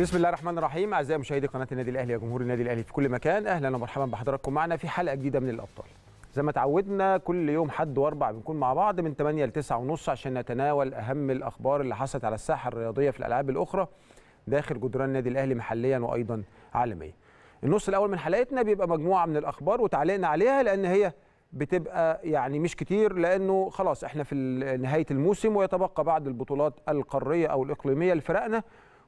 بسم الله الرحمن الرحيم. أعزائي مشاهدي قناة النادي الأهلي يا جمهور النادي الأهلي في كل مكان أهلا ومرحبا بحضراتكم معنا في حلقة جديدة من الأبطال. زي ما تعودنا كل يوم حد وأربع بنكون مع بعض من 8 ل 9 ونص عشان نتناول أهم الأخبار اللي حصلت على الساحة الرياضية في الألعاب الأخرى داخل جدران النادي الأهلي محليا وأيضا عالميا. النص الأول من حلقتنا بيبقى مجموعة من الأخبار وتعليقنا عليها لأن هي بتبقى يعني مش كتير لأنه خلاص إحنا في نهاية الموسم ويتبقى بعد البطولات القارية أو الإقليمية لفرقنا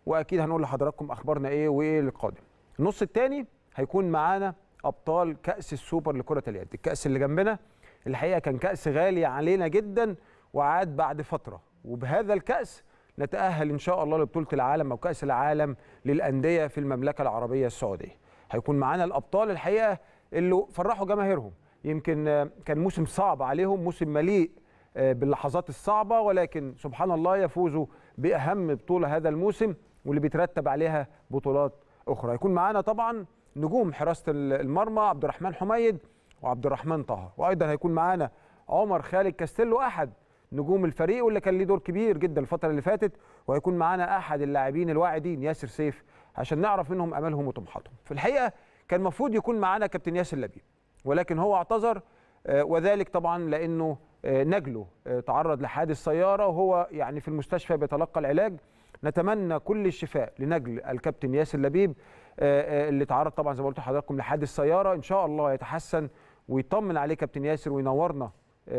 وأكيد هنقول لحضراتكم أخبارنا إيه وايه القادم النص الثاني هيكون معانا أبطال كأس السوبر لكرة اليد. الكأس اللي جنبنا الحقيقة كان كأس غالي علينا جدا وعاد بعد فترة. وبهذا الكأس نتأهل إن شاء الله لبطولة العالم أو كأس العالم للأندية في المملكة العربية السعودية. هيكون معانا الأبطال الحقيقة اللي فرحوا جماهيرهم. يمكن كان موسم صعب عليهم موسم مليء باللحظات الصعبة ولكن سبحان الله يفوزوا بأهم بطولة هذا الموسم. واللي بيترتب عليها بطولات أخرى. يكون معانا طبعا نجوم حراسة المرمى عبد الرحمن حميد وعبد الرحمن طه. وأيضا هيكون معانا عمر خالد كاستيلو أحد نجوم الفريق واللي كان ليه دور كبير جدا الفترة اللي فاتت. وهيكون معانا أحد اللاعبين الواعدين ياسر سيف عشان نعرف منهم أمالهم وطموحاتهم. في الحقيقة كان المفروض يكون معانا كابتن ياسر لبيب ولكن هو اعتذر وذلك طبعا لأنه نجله تعرض لحادث سيارة وهو يعني في المستشفى بيتلقى العلاج. نتمنى كل الشفاء لنجل الكابتن ياسر لبيب اللي تعرض طبعا زي ما قلت لحضراتكم لحادث سياره إن شاء الله يتحسن ويطمن عليه كابتن ياسر وينورنا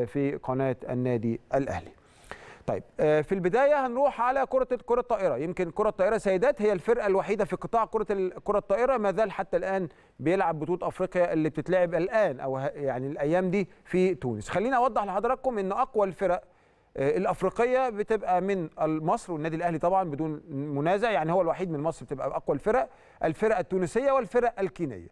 في قناة النادي الأهلي. طيب في البداية هنروح على كرة كرة الطائرة. يمكن كرة الطائرة سيدات هي الفرقة الوحيدة في قطاع كرة كرة الطائرة ما زال حتى الآن بيلعب بطولة أفريقيا اللي بتتلعب الآن أو يعني الأيام دي في تونس. خليني أوضح لحضراتكم إن أقوى الفرق الأفريقية بتبقى من مصر والنادي الأهلي طبعا بدون منازع يعني هو الوحيد من مصر بتبقى أقوى الفرق الفرق التونسية والفرق الكينية.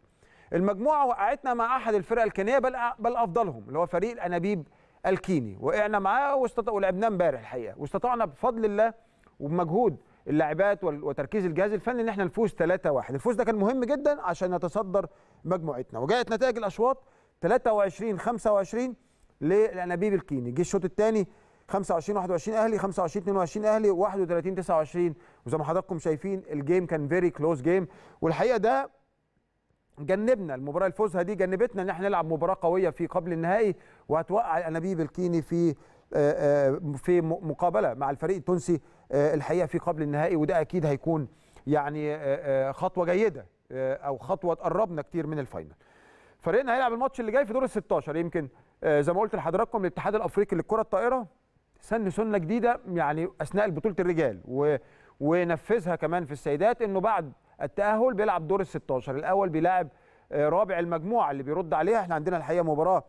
المجموعة وقعتنا مع أحد الفرق الكينية بل بل أفضلهم اللي هو فريق الأنابيب الكيني. وقعنا معاه واستطاع ولعبناه امبارح الحقيقة. واستطعنا بفضل الله وبمجهود اللاعبات وتركيز الجهاز الفني إن إحنا نفوز 3-1 الفوز ده كان مهم جدا عشان نتصدر مجموعتنا. وجاءت نتائج الأشواط 23 25 للأنابيب الكيني. جه الشوط الثاني 25 21 أهلي 25 22 أهلي 31 29 وزي ما حضراتكم شايفين ال game كان very close game والحقيقة ده جنبنا المباراة الفوزها دي جنبتنا إن إحنا نلعب مباراة قوية في قبل النهائي وهتوقع الانابيب الكيني في في مقابلة مع الفريق التونسي الحقيقة في قبل النهائي. وده أكيد هيكون يعني خطوة جيدة أو خطوة تقربنا كتير من ال final. فريقنا هيلعب الماتش اللي جاي في دور ال 16 يمكن زي ما قلت لحضراتكم الاتحاد الأفريقي للكرة الطائرة. سن سنة جديدة يعني أثناء بطولة الرجال. و... ونفذها كمان في السيدات إنه بعد التأهل بيلعب دور ال 16 الأول بيلاعب رابع المجموعة اللي بيرد عليها. إحنا عندنا الحقيقة مباراة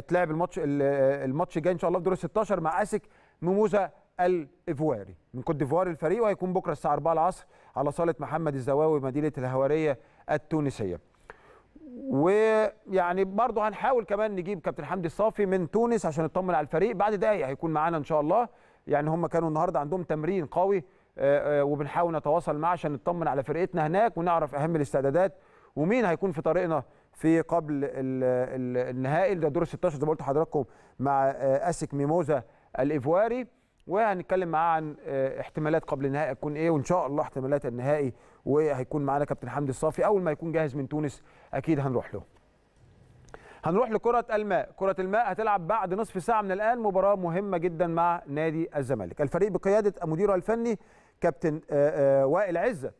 تلعب الماتش الماتش الجاي إن شاء الله في دور ال 16 مع أسك ميموزا الايفواري من كوت ديفوار الفريق وهيكون بكرة الساعة 4 العصر على صالة محمد الزواوي مدينة الهوارية التونسية. ويعني برضه هنحاول كمان نجيب كابتن حمدي الصافي من تونس عشان نطمن على الفريق. بعد دقايق هيكون معانا إن شاء الله. يعني هم كانوا النهارده عندهم تمرين قوي وبنحاول نتواصل معاه عشان نطمن على فرقتنا هناك ونعرف أهم الاستعدادات ومين هيكون في طريقنا في قبل النهائي. ده دور 16 زي ما قلت لحضراتكم مع اسك ميموزا الايفواري وهنتكلم معاه عن احتمالات قبل النهائي تكون إيه وإن شاء الله احتمالات النهائي وهيكون معانا كابتن حمدي الصافي. أول ما يكون جاهز من تونس أكيد هنروح له. هنروح لكرة الماء. كرة الماء هتلعب بعد نصف ساعة من الآن. مباراة مهمة جدا مع نادي الزمالك. الفريق بقيادة مديره الفني كابتن وائل عزت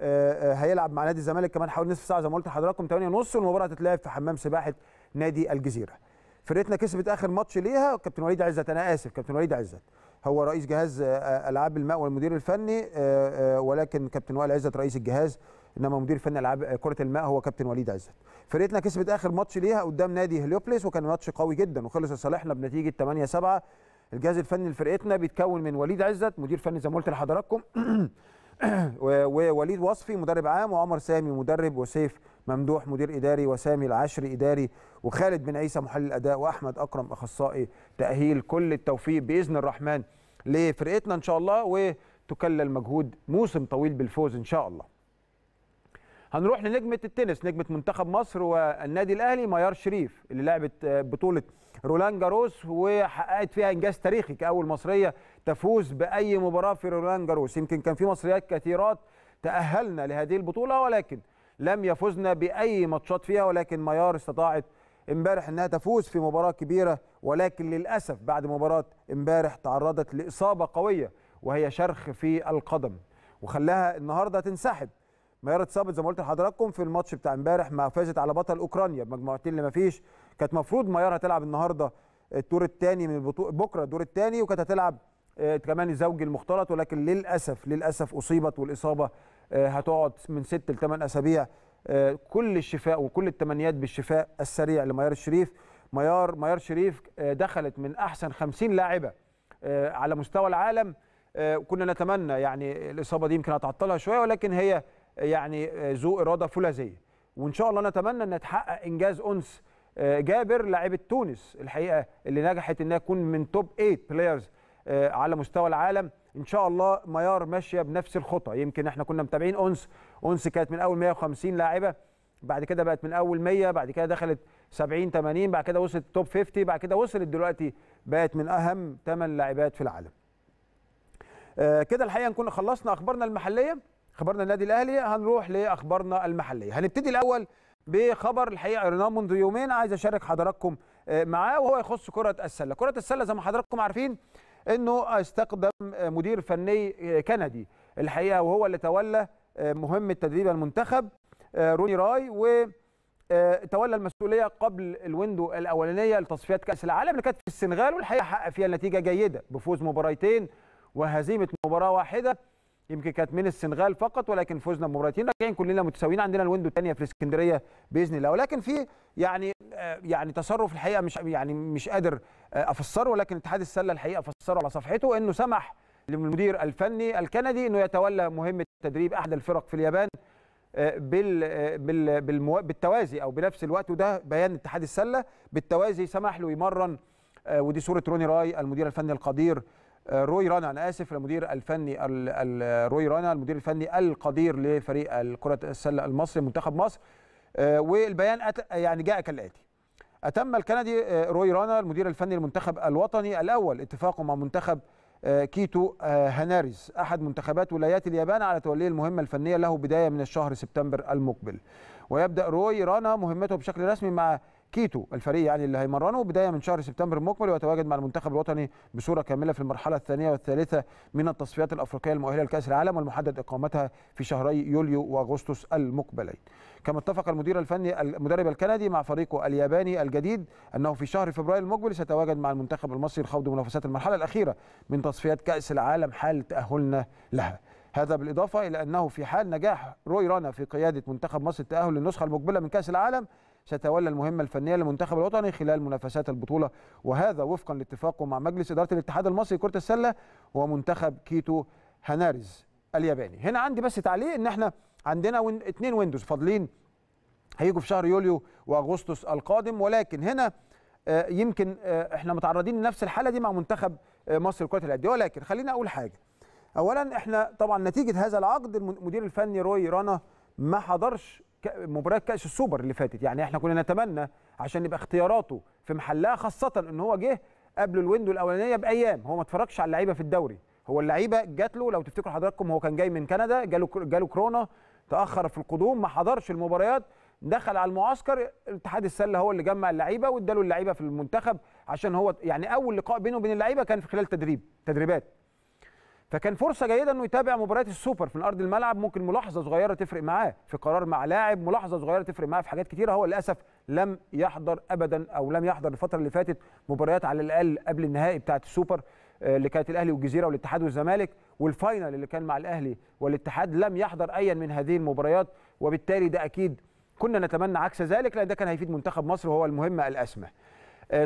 هيلعب مع نادي الزمالك كمان حوالي نصف ساعة. زي ما قلت لحضراتكم 8 ونص والمباراة هتتلعب في حمام سباحة نادي الجزيرة. فرقتنا كسبت آخر ماتش ليها كابتن وليد عزت أنا آسف كابتن وليد عزت. هو رئيس جهاز ألعاب الماء والمدير الفني ولكن كابتن وائل عزت رئيس الجهاز إنما مدير فني ألعاب كرة الماء هو كابتن وليد عزت. فرقتنا كسبت آخر ماتش ليها قدام نادي هليوبلس وكان ماتش قوي جدا وخلص لصالحنا بنتيجة 8 7 الجهاز الفني لفرقتنا بيتكون من وليد عزت مدير فني زي ما قلت لحضراتكم. ووليد وصفي مدرب عام وعمر سامي مدرب وسيف ممدوح مدير إداري وسامي العشري إداري وخالد بن عيسى محلل اداء وأحمد أكرم أخصائي تأهيل. كل التوفيق بإذن الرحمن لفرقتنا إن شاء الله وتكلل مجهود موسم طويل بالفوز إن شاء الله. هنروح لنجمة التنس نجمة منتخب مصر والنادي الأهلي ميار شريف اللي لعبت بطولة رولان جاروس وحققت فيها إنجاز تاريخي كأول مصرية تفوز بأي مباراة في رولان جاروس. يمكن كان في مصريات كثيرات تأهلنا لهذه البطولة ولكن لم يفزنا بأي ماتشات فيها ولكن ميار استطاعت امبارح إنها تفوز في مباراة كبيرة ولكن للأسف بعد مباراة امبارح تعرضت لإصابة قوية وهي شرخ في القدم. وخلاها النهارده تنسحب. ميار اتصابت زي ما قلت لحضراتكم في الماتش بتاع امبارح ما فازت على بطل أوكرانيا بمجموعتين اللي ما فيش. كانت مفروض ميار هتلعب النهارده الدور الثاني من البطوله بكرة الدور الثاني وكانت هتلعب كمان الزوج المختلط ولكن للأسف للأسف أصيبت والإصابة هتقعد من ست لثمان أسابيع كل الشفاء وكل التمنيات بالشفاء السريع لميار الشريف. ميار ميار شريف دخلت من أحسن 50 لاعبة على مستوى العالم كنا نتمنى يعني الإصابة دي يمكن هتعطلها شوية ولكن هي يعني ذو إرادة فولاذية. وإن شاء الله نتمنى إن تحقق إنجاز أنس جابر لاعبه تونس الحقيقة اللي نجحت إنها تكون من top 8 players على مستوى العالم. إن شاء الله ميار ماشية بنفس الخطى يمكن إحنا كنا متابعين انس انس كانت من أول 150 لاعبة بعد كده بقت من أول 100 بعد كده دخلت 70 80 بعد كده وصلت توب 50 بعد كده وصلت دلوقتي بقت من أهم 8 لاعبات في العالم. آه كده الحقيقة نكون خلصنا أخبارنا المحلية. خبرنا النادي الأهلي. هنروح لأخبارنا المحلية. هنبتدي الأول بخبر الحقيقة. قريناه منذ يومين عايز أشارك حضراتكم معاه وهو يخص كرة السلة. كرة السلة زي ما حضراتكم عارفين إنه استقدم مدير فني كندي. الحقيقة وهو اللي تولى مهمه تدريب المنتخب روي رانا و تولى المسؤولية قبل ال window الأولانية لتصفيات كأس العالم اللي كانت في السنغال والحقيقة حقق فيها نتيجة جيدة بفوز مباراتين وهزيمة مباراة واحدة. يمكن كانت من السنغال فقط ولكن فزنا بمباراتين راجعين كلنا متساويين. عندنا ال window الثانية في الاسكندريه بإذن الله. ولكن في يعني يعني تصرف الحقيقة مش يعني مش قادر أفسره. ولكن اتحاد السلة الحقيقة فسره على صفحته إنه سمح للمدير الفني الكندي إنه يتولى مهمة تدريب أحد الفرق في اليابان بال بال. بالتوازي أو بنفس الوقت. وده بيان اتحاد السلة بالتوازي سمح له يمرن ودي صورة روني راي المدير الفني القدير روي رانا أنا آسف المدير الفني روي رانا المدير الفني القدير لفريق كره السلة المصري منتخب مصر. والبيان آه يعني جاء كالآتي. أتم الكندي روي رانا المدير الفني للمنتخب الوطني الأول اتفاقه مع منتخب كيوتو هاناريز أحد منتخبات ولايات اليابان على توليه المهمة الفنية له بداية من الشهر سبتمبر المقبل. ويبدأ روي رانا مهمته بشكل رسمي مع كيوتو الفريق يعني اللي هيمرنه بداية من شهر سبتمبر المقبل ويتواجد مع المنتخب الوطني بصورة كاملة في المرحلة الثانية والثالثة من التصفيات الأفريقية المؤهلة لكأس العالم والمحدد إقامتها في شهري يوليو وأغسطس المقبلين. كما اتفق المدير الفني المدرب الكندي مع فريقه الياباني الجديد أنه في شهر فبراير المقبل سيتواجد مع المنتخب المصري لخوض منافسات المرحلة الأخيرة من تصفيات كأس العالم حال تأهلنا لها. هذا بالإضافة إلى أنه في حال نجاح روي رانا في قيادة منتخب مصر التأهل للنسخة المقبلة من كأس العالم سيتولى المهمة الفنية للمنتخب الوطني خلال منافسات البطولة. وهذا وفقا لاتفاقه مع مجلس إدارة الاتحاد المصري لكرة السلة ومنتخب كيتو هاناريز الياباني. هنا عندي بس تعليق إن إحنا عندنا اتنين windows فاضلين. هيجوا في شهر يوليو وأغسطس القادم. ولكن هنا آه يمكن آه إحنا متعرضين لنفس الحالة دي مع منتخب آه مصر لكرة اليد. ولكن خلينا أقول حاجة. اولا إحنا طبعا نتيجة هذا العقد المدير الفني روي رانا ما حضرش مباراة كأس السوبر اللي فاتت. يعني إحنا كنا نتمنى عشان يبقى اختياراته في محلها خاصة إن هو جه قبل ال window الأولانية بأيام. هو ما اتفرجش على اللعيبة في الدوري. هو اللعيبة جات له لو تفتكروا حضراتكم هو كان جاي من كندا جاله جاله كورونا تأخر في القدوم ما حضرش المباريات دخل على المعسكر اتحاد السلة هو اللي جمع اللعيبة واداله اللعيبة في المنتخب عشان هو يعني أول لقاء بينه وبين اللعيبة كان في خلال تدريب تدريبات. فكان فرصة جيدة إنه يتابع مباريات السوبر في أرض الملعب ممكن ملاحظة صغيرة تفرق معاه في قرار مع لاعب ملاحظة صغيرة تفرق معاه في حاجات كتيرة هو للأسف لم يحضر ابدا أو لم يحضر الفترة اللي فاتت مباريات على الأقل قبل النهائي بتاعة السوبر اللي كانت الأهلي والجزيرة والاتحاد والزمالك وال final اللي كان مع الأهلي والاتحاد لم يحضر ايا من هذه المباريات وبالتالي ده أكيد كنا نتمنى عكس ذلك لأن ده كان هيفيد منتخب مصر وهو المهمه الأسمى.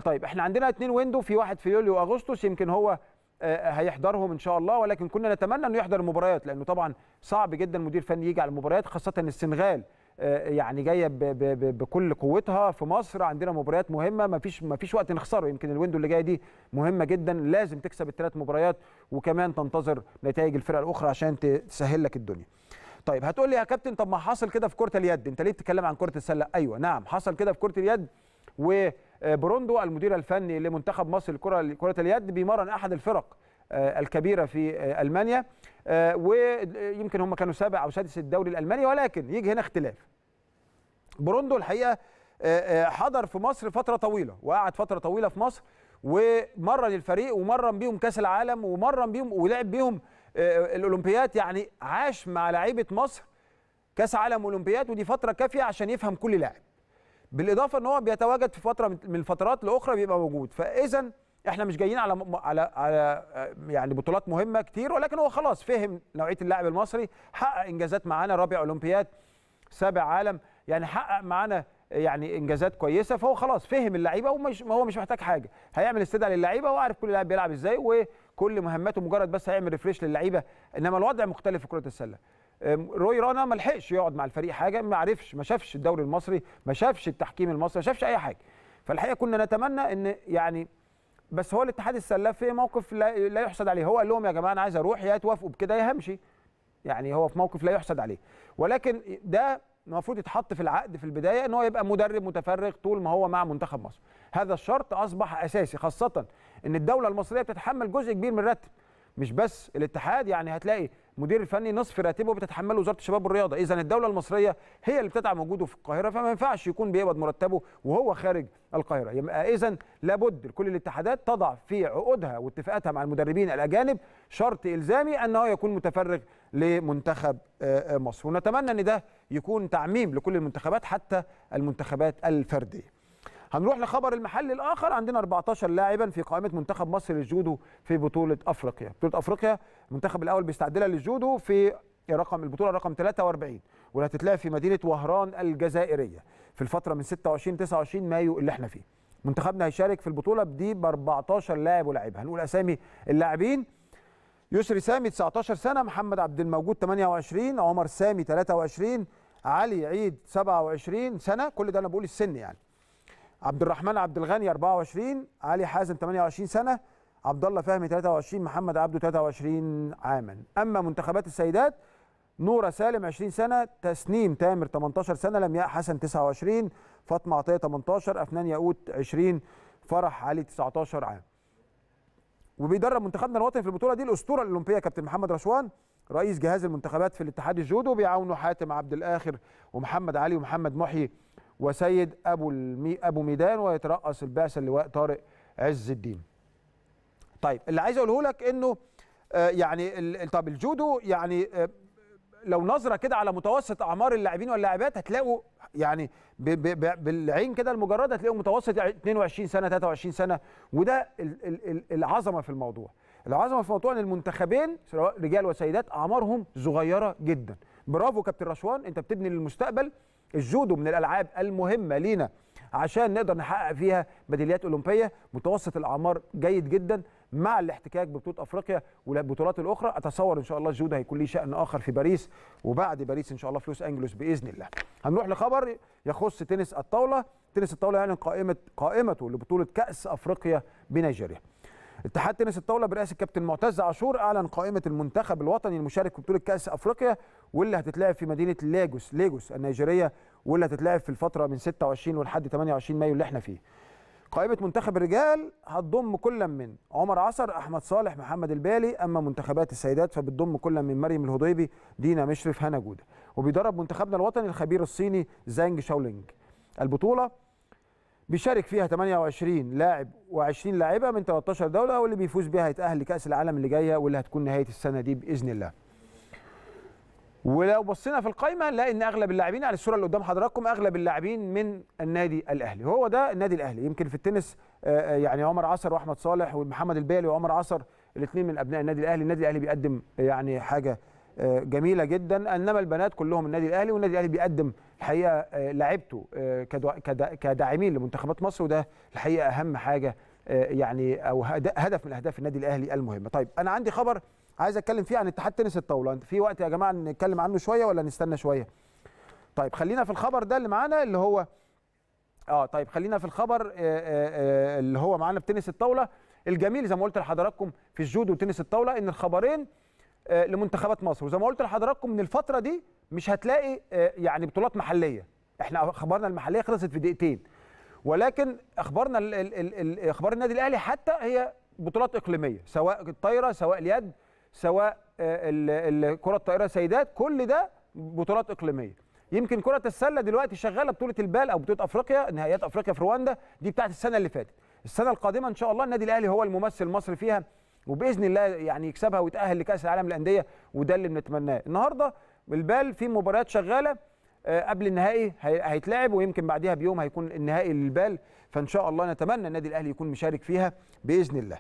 طيب إحنا عندنا اثنين window في واحد في يوليو واغسطس يمكن هو هيحضرهم إن شاء الله ولكن كنا نتمنى إنه يحضر المباريات لأنه طبعا صعب جدا مدير فني يجي على المباريات خاصه السنغال يعني جاية بكل قوتها في مصر عندنا مباريات مهمة ما فيش ما فيش وقت نخسره يمكن ال window اللي جاية دي مهمة جدا لازم تكسب الثلاث مباريات وكمان تنتظر نتائج الفرق الأخرى عشان تسهل لك الدنيا. طيب هتقول لي يا كابتن طب ما حصل كده في كرة اليد أنت ليه بتتكلم عن كرة السلة أيوه نعم حصل كده في كرة اليد وبروندو المدير الفني لمنتخب مصر لكره كره اليد بيمرن أحد الفرق آه، الكبيرة في آه، ألمانيا. آه، ويمكن هم كانوا سابع أو سادس الدوري الألماني ولكن يجي هنا اختلاف. بروندو الحقيقة حضر في مصر فترة طويلة وقعد فترة طويلة في مصر ومرن الفريق ومرن بيهم كأس العالم ومرن بيهم ولعب بيهم الاولمبيات يعني عاش مع لعيبة مصر كأس عالم واولمبيات ودي فترة كافية عشان يفهم كل لاعب. بالإضافة إن هو بيتواجد في فترة من الفترات لأخرى بيبقى موجود. فاذا إحنا مش جايين على على على يعني بطولات مهمة كتير ولكن هو خلاص فهم نوعية اللاعب المصري حقق إنجازات معانا رابع أولمبياد سابع عالم يعني حقق معانا يعني إنجازات كويسة فهو خلاص فهم اللعيبة ومش هو مش محتاج حاجة. هيعمل استدعاء للعيبة وعارف كل لاعب بيلعب إزاي وكل مهمته مجرد بس هيعمل ريفريش للعيبة إنما الوضع مختلف في كرة السلة. روي رأنا ما لحقش يقعد مع الفريق حاجة ما عرفش ما شافش الدوري المصري ما شافش التحكيم المصري ما شافش أي حاجة. فالحقيقة كنا نتمنى إن يعني بس هو الاتحاد السلة في موقف لا, لا يحسد عليه. هو قال لهم يا جماعة أنا عايز أروح يا توافقوا بكده يا همشي. يعني هو في موقف لا يحسد عليه. ولكن ده المفروض يتحط في العقد في البداية إن هو يبقى مدرب متفرغ طول ما هو مع منتخب مصر. هذا الشرط أصبح أساسي خاصة إن الدولة المصرية بتتحمل جزء كبير من الراتب. مش بس الاتحاد يعني هتلاقي مدير الفني نصف راتبه بتتحمله وزارة الشباب والرياضة. اذا الدولة المصرية هي اللي بتدعم وجوده في القاهرة فما ينفعش يكون بيقبض مرتبه وهو خارج القاهرة. يبقى اذا لابد كل الاتحادات تضع في عقودها واتفاقاتها مع المدربين الأجانب شرط إلزامي انه يكون متفرغ لمنتخب مصر. ونتمنى إن ده يكون تعميم لكل المنتخبات حتى المنتخبات الفردية. هنروح لخبر المحل الآخر. عندنا 14 لاعبا في قائمة منتخب مصر للجودو في بطولة أفريقيا. بطولة أفريقيا المنتخب الأول بيستعد لها للجودو في رقم البطولة رقم 43 واللي هتتلعب في مدينة وهران الجزائرية في الفترة من 26 29 مايو اللي إحنا فيه. منتخبنا هيشارك في البطولة بدي ب 14 لاعب ولاعيب هنقول أسامي اللاعبين. يسري سامي 19 سنة محمد عبد الموجود 28 عمر سامي 23 علي عيد 27 سنة. كل ده أنا بقول السن يعني. عبد الرحمن عبد الغني 24 علي حازم 28 سنة عبد الله فهمي 23 محمد عبده 23 عاما. أما منتخبات السيدات نورة سالم 20 سنة تسنيم تامر 18 سنة لمياء حسن 29 فاطمة عطية 18 أفنان ياقوت 20 فرح علي 19 عام. وبيدرب منتخبنا الوطني في البطولة دي الأسطورة الأولمبية كابتن محمد رشوان رئيس جهاز المنتخبات في الاتحاد الجودو بيعاونوا حاتم عبد الآخر ومحمد علي ومحمد محيي وسيد أبو المي أبو ميدان ويترأس البعثه اللواء طارق عز الدين. طيب اللي عايز أقوله لك إنه آه يعني طب الجودو يعني آه لو نظرة كده على متوسط أعمار اللاعبين واللاعبات هتلاقوا يعني ب ب بالعين كده المجردة هتلاقوا متوسط 22 سنة 23 سنة وده العظمة في الموضوع. العظمة في الموضوع إن المنتخبين سواء رجال وسيدات أعمارهم صغيرة جدا. برافو كابتن رشوان انت بتبني للمستقبل الجودو من الألعاب المهمة لينا عشان نقدر نحقق فيها ميداليات أولمبية. متوسط الأعمار جيد جدا مع الاحتكاك ببطولة أفريقيا والبطولات الأخرى. أتصور إن شاء الله الجودو هيكون ليه شأن آخر في باريس وبعد باريس إن شاء الله في لوس أنجلوس بإذن الله. هنروح لخبر يخص تنس الطاولة. تنس الطاولة يعني قائمه قائمته لبطولة كأس أفريقيا بنيجيريا. اتحاد تنس الطاولة برئاسة الكابتن معتز عاشور أعلن قائمة المنتخب الوطني المشارك في بطولة كأس أفريقيا واللي هتتلعب في مدينة لاجوس لاجوس النيجيرية واللي هتتلعب في الفترة من 26 لحد 28 مايو اللي إحنا فيه. قائمة منتخب الرجال هتضم كل من عمر عصر، أحمد صالح، محمد البالي، أما منتخبات السيدات فبتضم كل من مريم الهضيبي، دينا مشرف، هنا جودة. وبيدرب منتخبنا الوطني الخبير الصيني زانج شاولينج. البطولة بيشارك فيها 28 لاعب و20 لاعبة من 13 دولة واللي بيفوز بيها هيتأهل لكأس العالم اللي جاية واللي هتكون نهاية السنة دي بإذن الله. ولو بصينا في القائمه نلاقي إن أغلب اللاعبين على الصورة اللي قدام حضراتكم أغلب اللاعبين من النادي الأهلي. هو ده النادي الأهلي. يمكن في التنس يعني عمر عصر وأحمد صالح ومحمد البالي وعمر عصر الاثنين من أبناء النادي الأهلي. النادي الأهلي بيقدم يعني حاجة جميلة جدا. إنما البنات كلهم النادي الأهلي والنادي الأهلي بيقدم الحقيقة لعبته كداعمين لمنتخبات مصر وده الحقيقة أهم حاجة يعني أو هدف من أهداف النادي الأهلي المهمة. طيب أنا عندي خبر عايز أتكلم فيه عن اتحاد تنس الطاولة. في وقت يا جماعة نتكلم عنه شوية ولا نستنى شوية؟ طيب خلينا في الخبر ده اللي معانا اللي هو آه طيب خلينا في الخبر اللي هو معانا في تنس الطاولة. الجميل زي ما قلت لحضراتكم في الجودو وتنس الطاولة إن الخبرين آه، لمنتخبات مصر. وزي ما قلت لحضراتكم من الفترة دي مش هتلاقي آه، يعني بطولات محلية. إحنا أخبارنا المحلية خلصت في دقيقتين. ولكن أخبارنا ال- ال- ال- أخبار النادي الأهلي حتى هي بطولات إقليمية سواء الطايرة سواء اليد سواء آه، ال- ال- كرة الطائرة سيدات كل ده بطولات إقليمية. يمكن كرة السلة دلوقتي شغالة بطولة البال أو بطولة أفريقيا نهائيات أفريقيا في رواندا دي بتاعت السنة اللي فاتت. السنة القادمة إن شاء الله النادي الأهلي هو الممثل مصر فيها. وبإذن الله يعني يكسبها ويتأهل لكأس العالم للأندية وده اللي بنتمناه. النهارده البال في مباريات شغالة آه، قبل النهائي هي- هيتلعب ويمكن بعدها بيوم هيكون النهائي للبال فان شاء الله نتمنى النادي الأهلي يكون مشارك فيها بإذن الله.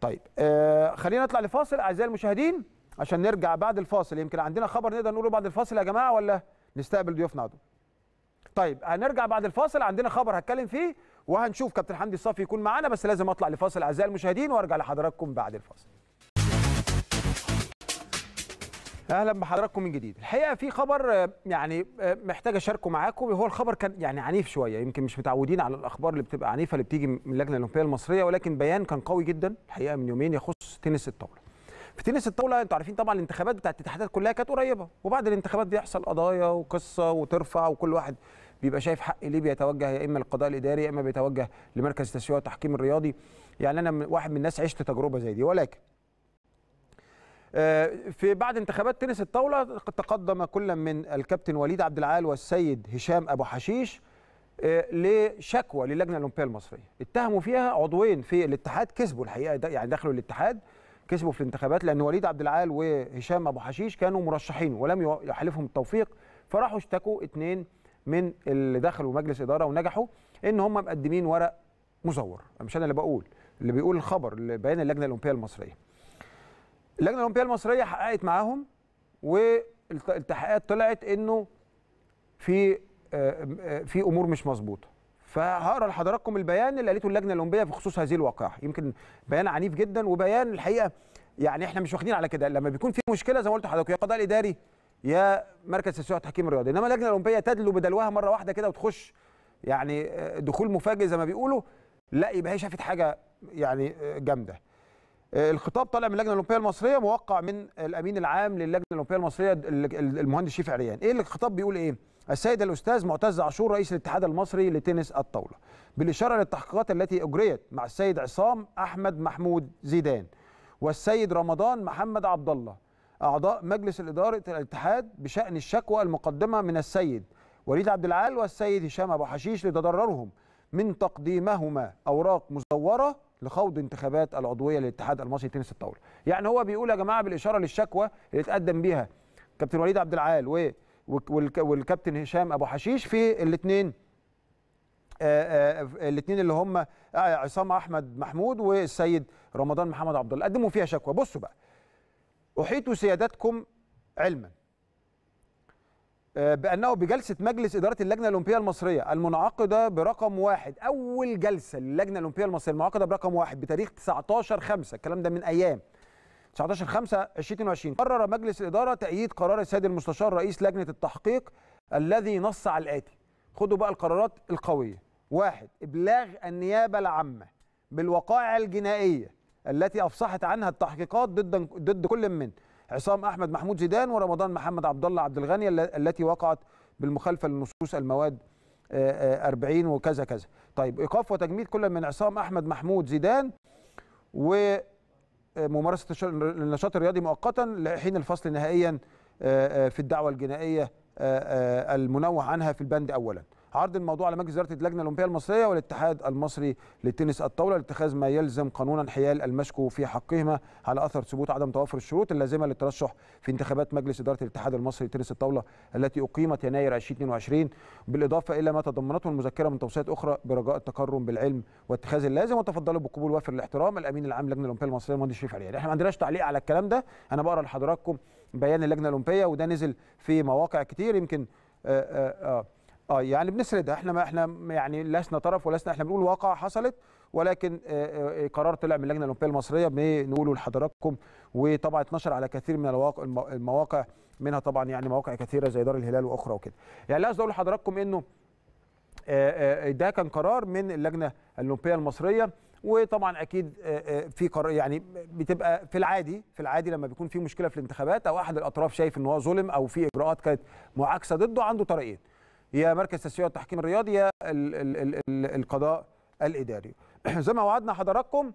طيب آه خلينا نطلع لفاصل أعزائي المشاهدين عشان نرجع بعد الفاصل. يمكن عندنا خبر نقدر نقوله بعد الفاصل يا جماعة ولا نستقبل ضيوفنا عضو طيب هنرجع بعد الفاصل عندنا خبر هتكلم فيه وهنشوف كابتن حمدي الصافي يكون معانا بس لازم أطلع لفاصل. أعزائي المشاهدين وأرجع لحضراتكم بعد الفاصل. أهلا بحضراتكم من جديد. الحقيقة في خبر آه، يعني آه، محتاج أشاركه معاكم. هو الخبر كان يعني عنيف شوية يمكن مش متعودين على الأخبار اللي بتبقى عنيفة اللي بتيجي من اللجنة الأولمبية المصرية ولكن بيان كان قوي جدا. الحقيقة من يومين يخص تنس الطاولة. في تنس الطاولة أنتوا عارفين طبعا الانتخابات بتاعت الاتحادات كلها كانت قريبة وبعد الانتخابات بيحصل قضايا وقصة وترفع وكل واحد بيبقى شايف حق ليه بيتوجه يا إما للقضاء الإداري يا إما بيتوجه لمركز التسويه والتحكيم الرياضي. يعني أنا واحد من الناس عشت تجربة زي دي. ولكن آه، في بعد انتخابات تنس الطاولة تقدم كل من الكابتن وليد عبد العال والسيد هشام أبو حشيش آه، لشكوى للجنة الأولمبية المصرية. اتهموا فيها عضوين في الاتحاد كسبوا الحقيقة يعني دخلوا الاتحاد كسبوا في الانتخابات لأن وليد عبد العال وهشام أبو حشيش كانوا مرشحين ولم يحالفهم التوفيق فراحوا اشتكوا اثنين من اللي دخلوا مجلس إدارة ونجحوا إن هم مقدمين ورق مزور. مش أنا اللي بقول اللي بيقول الخبر اللي بيان اللجنة الأولمبية المصرية. اللجنة الأولمبية المصرية حققت معاهم والتحقيقات طلعت إنه في آه، آه، في أمور مش مظبوطة. فهقرأ لحضراتكم البيان اللي قالته اللجنة الأولمبية بخصوص هذه الواقعة. يمكن بيان عنيف جدا وبيان الحقيقة يعني إحنا مش واخدين على كده. لما بيكون في مشكلة زي ما قلت لحضرتك يا قضاء الإداري يا مركز تسويق التحكيم الرياضي إنما اللجنة الأولمبية تدلو بدلوها مرة واحدة كده وتخش يعني آه، دخول مفاجئ زي ما بيقولوا لا يبقى هي شافت حاجة يعني آه، جامدة. آه، الخطاب طالع من اللجنة الأولمبية المصرية موقع من الأمين العام للجنة الأولمبية المصرية ال- ال- المهندس شريف عريان. إيه الخطاب بيقول إيه؟ السيد الأستاذ معتز عاشور رئيس الاتحاد المصري لتنس الطاولة. بالإشارة للتحقيقات التي أجريت مع السيد عصام أحمد محمود زيدان والسيد رمضان محمد عبد الله. أعضاء مجلس الإدارة الاتحاد بشأن الشكوى المقدمة من السيد وليد عبد العال والسيد هشام أبو حشيش لتضررهم من تقديمهما أوراق مزورة لخوض انتخابات العضوية للاتحاد المصري لتنس الطاولة. يعني هو بيقول يا جماعة بالإشارة للشكوى اللي اتقدم بيها كابتن وليد عبد العال والكابتن هشام أبو حشيش في الاثنين الاثنين اللي هم آه، عصام أحمد محمود والسيد رمضان محمد عبد الله. قدموا فيها شكوى. بصوا بقى أحيط سيادتكم علما. آه، بأنه بجلسة مجلس إدارة اللجنة الأولمبية المصرية المنعقدة برقم واحد أول جلسة للجنة الأولمبية المصرية المنعقدة برقم واحد بتاريخ 19 5 الكلام ده من أيام. 19 5 2022 قرر مجلس الإدارة تأييد قرار السيد المستشار رئيس لجنة التحقيق الذي نص على الآتي. خدوا بقى القرارات القوية. واحد إبلاغ النيابة العامة بالوقائع الجنائية. التي أفصحت عنها التحقيقات ضد ضد كل من؟ عصام أحمد محمود زيدان ورمضان محمد عبد الله عبد الغني التي وقعت بالمخالفة لنصوص المواد آه، آه، 40 وكذا كذا. طيب إيقاف وتجميد كل من عصام أحمد محمود زيدان و ممارسة الش- النشاط الرياضي مؤقتا لحين الفصل نهائيا آه، آه، في الدعوة الجنائية آه، آه، المنوه عنها في البند اولا. عرض الموضوع على مجلس إدارة اللجنة الأولمبية المصرية والاتحاد المصري للتنس الطاولة لاتخاذ ما يلزم قانونا حيال المشكو في حقهما على أثر ثبوت عدم توافر الشروط اللازمة للترشح في انتخابات مجلس إدارة الاتحاد المصري لتنس الطاولة التي أقيمت يناير 2022 بالإضافة إلى ما تضمنته المذكرة من توصيات أخرى برجاء التكرم بالعلم واتخاذ اللازم وتفضلوا بالقبول وافر الاحترام الأمين العام للجنه الأولمبية المصرية المهندس شريف عليان. إحنا ما عندناش تعليق على الكلام ده. أنا بقرأ لحضراتكم بيان اللجنة الأولمبية وده نزل في مواقع كتير يمكن آه آه آه آه يعني بنسردها إحنا ما إحنا يعني لسنا طرف ولسنا إحنا بنقول واقعة حصلت ولكن آه، آه، قرار طلع من اللجنه الاولمبيه المصرية بنقوله لحضراتكم وطبعا اتنشر على كثير من المواقع منها طبعا يعني مواقع كثيرة زي دار الهلال وأخرى وكده. يعني لا أقول لحضراتكم إنه آه، آه، ده كان قرار من اللجنة الاولمبيه المصرية وطبعا أكيد آه، آه، في قرار يعني بتبقى في العادي في العادي لما بيكون في مشكلة في الانتخابات أو أحد الأطراف شايف إن هو ظلم أو في إجراءات كانت معاكسة ضده عنده طريقين. يا مركز تسويه التحكيم الرياضي يا ال- ال- ال- ال- القضاء الإداري. زي ما وعدنا حضراتكم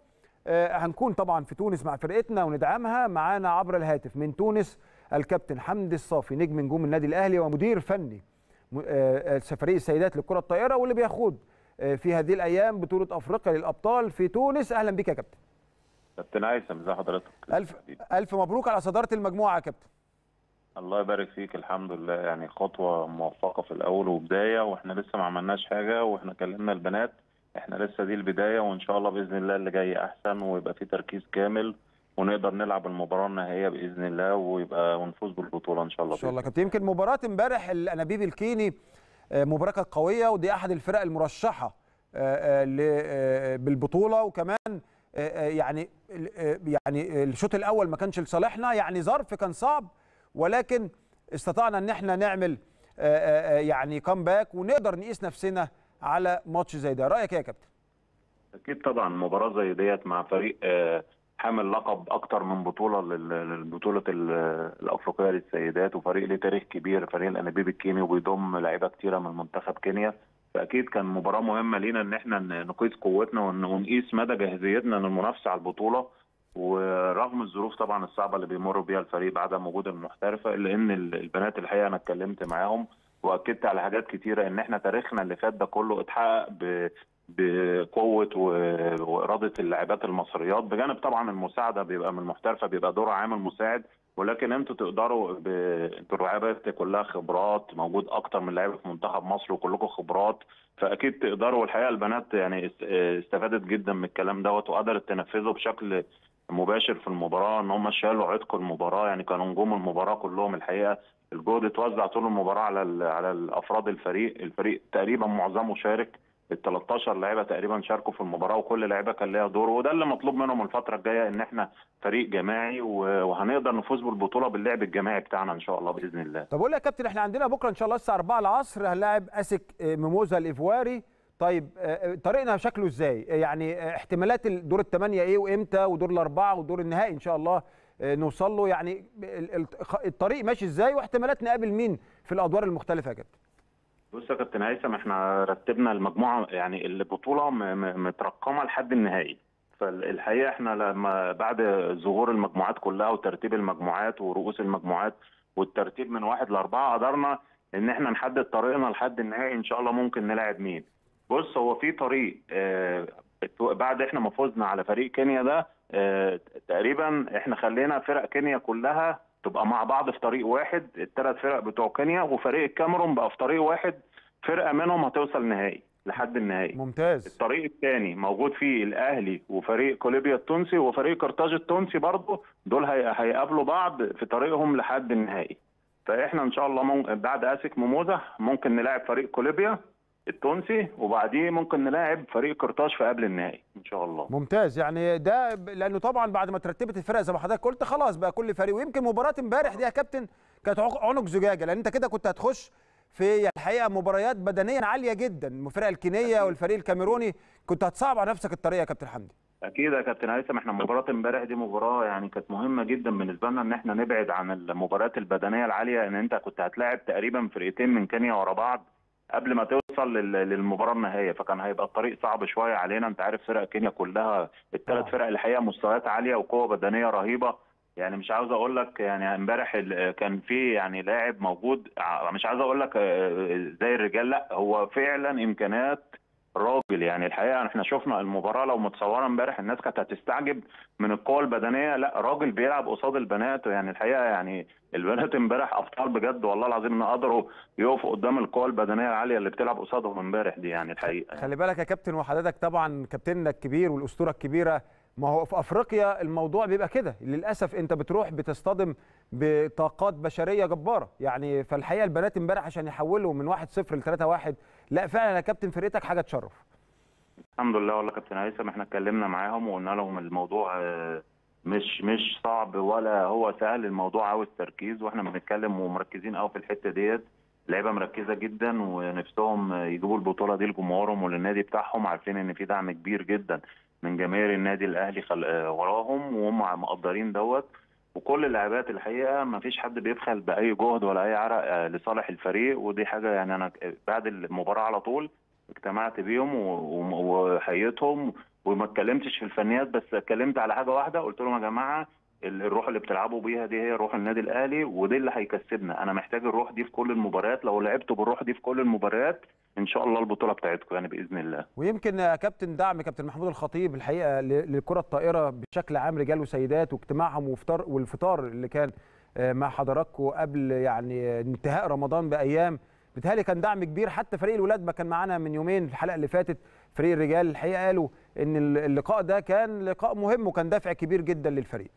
آه، هنكون طبعا في تونس مع فرقتنا وندعمها. معانا عبر الهاتف من تونس الكابتن حمدي الصافي نجم نجوم النادي الأهلي ومدير فني م- آه، آه، السيدات للكرة الطائرة واللي بيخوض في هذه الأيام بطولة أفريقيا للأبطال في تونس. أهلا بك يا كابتن. كابتن هيثم ازي حضرتك. ألف ألف مبروك على صدارة المجموعة يا كابتن. الله يبارك فيك الحمد لله. يعني خطوة موفقة في الأول وبداية وإحنا لسه ما عملناش حاجة وإحنا كلمنا البنات إحنا لسه دي البداية وإن شاء الله بإذن الله اللي جاي أحسن ويبقى في تركيز كامل ونقدر نلعب المباراة النهائية بإذن الله ويبقى ونفوز بالبطولة إن شاء الله إن شاء الله. كابتن يمكن مباراة امبارح الأنابيب الكيني آه، مباراة كانت قويه ودي أحد الفرق المرشحة آه، آه، بالبطولة. وكمان يعني يعني الشوط الأول ما كانش لصالحنا يعني ظرف كان صعب ولكن استطعنا ان إحنا نعمل آه، آه، آه، يعني كامباك ونقدر نقيس نفسنا على ماتش زي ده. رأيك إيه يا كابتن؟ أكيد طبعا. مباراة زي ديت مع فريق حامل لقب أكتر من بطولة لل- للبطوله ال- الأفريقية للسيدات وفريق ليه تاريخ كبير فريق الأنابيب الكيني وبيضم لعيبة كتيرة من منتخب كينيا. فأكيد كان مباراة مهمة لينا إن إحنا نقيس قوتنا ون- ونقيس مدى جاهزيتنا للمنافسة على البطولة. ورغم الظروف طبعا الصعبة اللي بيمر بيها الفريق بعدم وجود المحترفة إلا إن ال- البنات الحقيقة أنا اتكلمت معاهم وأكدت على حاجات كتيرة إن إحنا تاريخنا اللي فات ده كله اتحقق ب بقوة وإرادة اللاعبات المصريات. بجانب طبعا المساعدة بيبقى من المحترفة بيبقى دور عامل مساعد ولكن أنتوا تقدروا ب... أنتوا اللعيبه كلها خبرات موجود أكتر من لعيبه في منتخب مصر وكلكم خبرات. فأكيد تقدروا والحقيقة البنات يعني است- استفادت جدا من الكلام دوت وقدرت تنفذه بشكل مباشر في المباراة إن هم شالوا عتق المباراة يعني كانوا نجوم المباراة كلهم الحقيقة. الجهد اتوزع طول المباراة على. على الأفراد الفريق. الفريق تقريبا معظمه شارك ال 13 لعيبة تقريبا شاركوا في المباراة وكل لعيبة كان ليها دور. وده اللي مطلوب منهم الفترة الجاية إن إحنا فريق جماعي وهنقدر نفوز بالبطولة باللعب الجماعي بتاعنا إن شاء الله بإذن الله. طب أقول لك يا كابتن إحنا عندنا بكرة إن شاء الله الساعة 4 العصر هنلاعب أسك آه، ميموزا الايفواري طيب آه، آه، طريقنا شكله إزاي؟ آه، يعني احتمالات دور الثمانيه إيه وإمتى ودور الأربعة ودور النهائي إن شاء الله نوصل له. يعني ال- ال- الطريق ماشي إزاي واحتمالات نقابل مين في الأدوار المختلفة يا كابتن؟ بص يا كابتن هيثم إحنا رتبنا المجموعة يعني البطولة مترقمة لحد النهائي. فالحقيقة إحنا لما بعد ظهور المجموعات كلها وترتيب المجموعات ورؤوس المجموعات والترتيب من واحد لأربعة قدرنا إن إحنا نحدد طريقنا لحد النهائي إن شاء الله ممكن نلاعب مين. بص هو في طريق آه بعد إحنا ما فزنا على فريق كينيا ده آه تقريبا إحنا خلينا فرق كينيا كلها تبقى مع بعض في طريق واحد الثلاث فرق بتوع كينيا وفريق الكاميرون بقى في طريق واحد فرقة منهم هتوصل نهائي لحد النهائي. ممتاز. الطريق الثاني موجود فيه الأهلي وفريق كوليبيا التونسي وفريق قرطاج التونسي برضه دول هي- هيقابلوا بعض في طريقهم لحد النهائي. فاحنا إن شاء الله مم... بعد اسك موموزه ممكن نلاعب فريق كوليبيا. التونسي وبعديه ممكن نلاعب فريق قرطاج في قبل النهائي إن شاء الله. ممتاز. يعني ده لأنه طبعا بعد ما ترتبت الفرق زي ما حضرتك قلت خلاص بقى كل فريق. ويمكن مباراة امبارح دي يا كابتن كانت عنق زجاجة لأن أنت كده كنت هتخش في الحقيقة مباريات بدنيا عالية جدا. الفرق الكينية والفريق الكاميروني كنت هتصعب على نفسك الطريق يا كابتن حمدي. أكيد يا كابتن هيثم إحنا مباراة امبارح دي مباراة يعني كانت مهمة جدا بالنسبة لنا إن إحنا نبعد عن المباريات البدنية العالية إن أنت كنت هتلاعب تقريبا فرقتين من كينيا ورا بعض. قبل ما توصل لل- للمباراة النهائية فكان هيبقى الطريق صعب شوية علينا أنت عارف فرق كينيا كلها الثلاث آه. فرق الحقيقة مستويات عالية وقوة بدنية رهيبة يعني مش عاوز أقول لك يعني امبارح كان في يعني لاعب موجود مش عاوز أقول لك آه، زي الرجال لأ هو فعلا إمكانيات راجل يعني الحقيقة إحنا شفنا المباراة لو متصورة امبارح الناس كانت هتستعجب من القوة البدنية. لا راجل بيلعب قصاد البنات يعني الحقيقة يعني البنات امبارح أبطال بجد والله العظيم إن قدروا يقفوا قدام القوة البدنية العالية اللي بتلعب قصادهم امبارح دي يعني الحقيقة. خلي بالك يا كابتن وحضرتك طبعا كابتننا الكبير والأسطورة الكبيرة ما هو في أفريقيا الموضوع بيبقى كده. للأسف أنت بتروح بتصطدم بطاقات بشرية جبارة. يعني فالحقيقة البنات امبارح عشان يحولوا من 1-0 ل 3-1 لا فعلا يا كابتن فرقتك حاجة تشرف. الحمد لله والله كابتن هيثم إحنا اتكلمنا معاهم وقلنا لهم الموضوع آه، مش مش صعب ولا هو سهل. الموضوع عاوز تركيز وإحنا بنتكلم ومركزين قوي في الحتة ديت. اللعيبه مركزة جدا ونفسهم يجيبوا البطولة دي لجمهورهم وللنادي بتاعهم عارفين إن في دعم كبير جدا. من جماهير النادي الأهلي. آه، وراهم وهم مقدرين دوت وكل اللاعبات الحقيقة ما فيش حد بيبخل بأي جهد ولا أي عرق آه، لصالح الفريق ودي حاجة يعني أنا بعد المباراة على طول اجتمعت بيهم و- و- وحييتهم وما اتكلمتش في الفنيات بس اتكلمت على حاجة واحدة قلت لهم يا جماعة الروح اللي بتلعبوا بيها دي هي روح النادي الأهلي ودي اللي هيكسبنا. أنا محتاج الروح دي في كل المباريات. لو لعبتوا بالروح دي في كل المباريات إن شاء الله البطولة بتاعتكم يعني بإذن الله. ويمكن يا كابتن دعم كابتن محمود الخطيب الحقيقة للكرة الطائرة بشكل عام رجال وسيدات واجتماعهم وفطار والفطار اللي كان آه، مع حضراتكم قبل يعني انتهاء رمضان بأيام. بيتهيألي كان دعم كبير. حتى فريق الولاد ما كان معانا من يومين الحلقة اللي فاتت فريق الرجال الحقيقة قالوا إن ال- اللقاء ده كان لقاء مهم وكان دافع كبير جدا للفريق.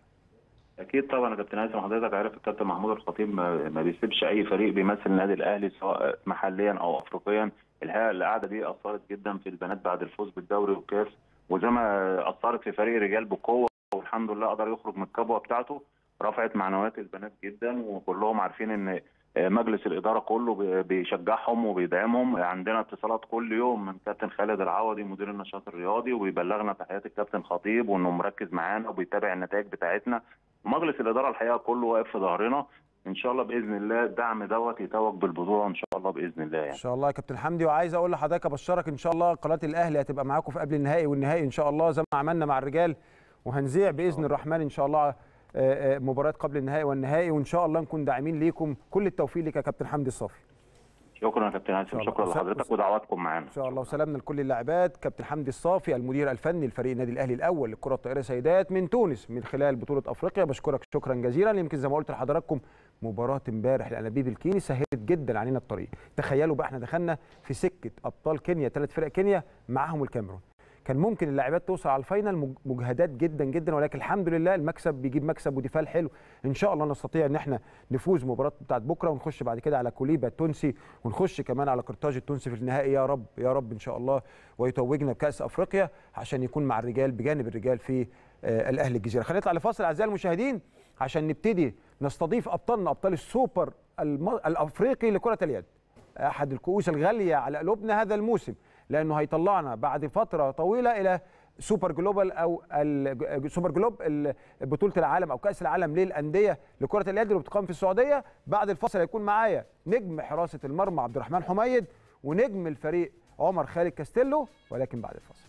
أكيد طبعا يا كابتن هيثم حضرتك عارف الكابتن محمود الخطيب ما, ما بيسيبش أي فريق بيمثل النادي الأهلي سواء محليا أو افريقيا. الحقيقة القعدة دي أثرت جدا في البنات بعد الفوز بالدوري والكاس وزي ما أثرت في فريق الرجال بقوة والحمد لله قدر يخرج من الكبوة بتاعته. رفعت معنويات البنات جدا وكلهم عارفين إن مجلس الإدارة كله بي- بيشجعهم وبيدعمهم. عندنا اتصالات كل يوم من كابتن خالد العوضي مدير النشاط الرياضي وبيبلغنا تحيات الكابتن خطيب وإنه مركز معانا وبيتابع النتائج بتاعتنا. مجلس الإدارة الحقيقة كله واقف في ظهرنا. إن شاء الله بإذن الله الدعم دوت يتوج بالبطوله إن شاء الله بإذن الله إن يعني شاء الله يا كابتن حمدي. وعايز أقول لحضرتك أبشرك إن شاء الله قناة الأهلي هتبقى معاكم في قبل النهائي والنهائي إن شاء الله زي ما عملنا مع الرجال. وهنذيع بإذن الرحمن إن شاء الله آه، آه، مباراه قبل النهائي والنهائي وإن شاء الله نكون داعمين ليكم كل التوفيق لك يا كابتن حمدي الصافي. شكرا يا كابتن هاشم. شكرا لحضرتك ودعواتكم معانا. إن شاء الله. وسلامنا لكل اللاعبات. كابتن حمدي الصافي المدير الفني لفريق النادي الأهلي الأول للكرة الطائره سيدات من تونس من خلال بطولة أفريقيا. بشكرك شكرا جزيلا. يمكن زي ما قلت لحضراتكم مباراة امبارح الانابيب الكيني سهلت جدا علينا الطريق. تخيلوا بقى إحنا دخلنا في سكة أبطال كينيا ثلاث فرق كينيا معاهم الكاميرون. كان ممكن اللاعبات توصل على ال final مج- مجهدات جدا جدا ولكن الحمد لله المكسب بيجيب مكسب ودفاع حلو. إن شاء الله نستطيع إن إحنا نفوز مباراة بتاعت بكرة ونخش بعد كده على كوليبا التونسي ونخش كمان على قرطاج التونسي في النهائي. يا رب يا رب إن شاء الله ويتوجنا بكاس أفريقيا عشان يكون مع الرجال بجانب الرجال في آه، الأهلي الجزيرة. خلينا نطلع لفاصل أعزائي المشاهدين عشان نبتدي نستضيف أبطالنا أبطال السوبر. الأفريقي لكرة اليد. أحد الكؤوس الغالية على قلوبنا هذا الموسم لأنه هيطلعنا بعد فترة طويلة إلى super global أو super globe بطولة العالم أو كأس العالم للأندية لكرة اليد اللي بتقام في السعودية. بعد الفاصل هيكون معايا نجم حراسة المرمى عبد الرحمن حميد ونجم الفريق عمر خالد كاستيلو ولكن بعد الفاصل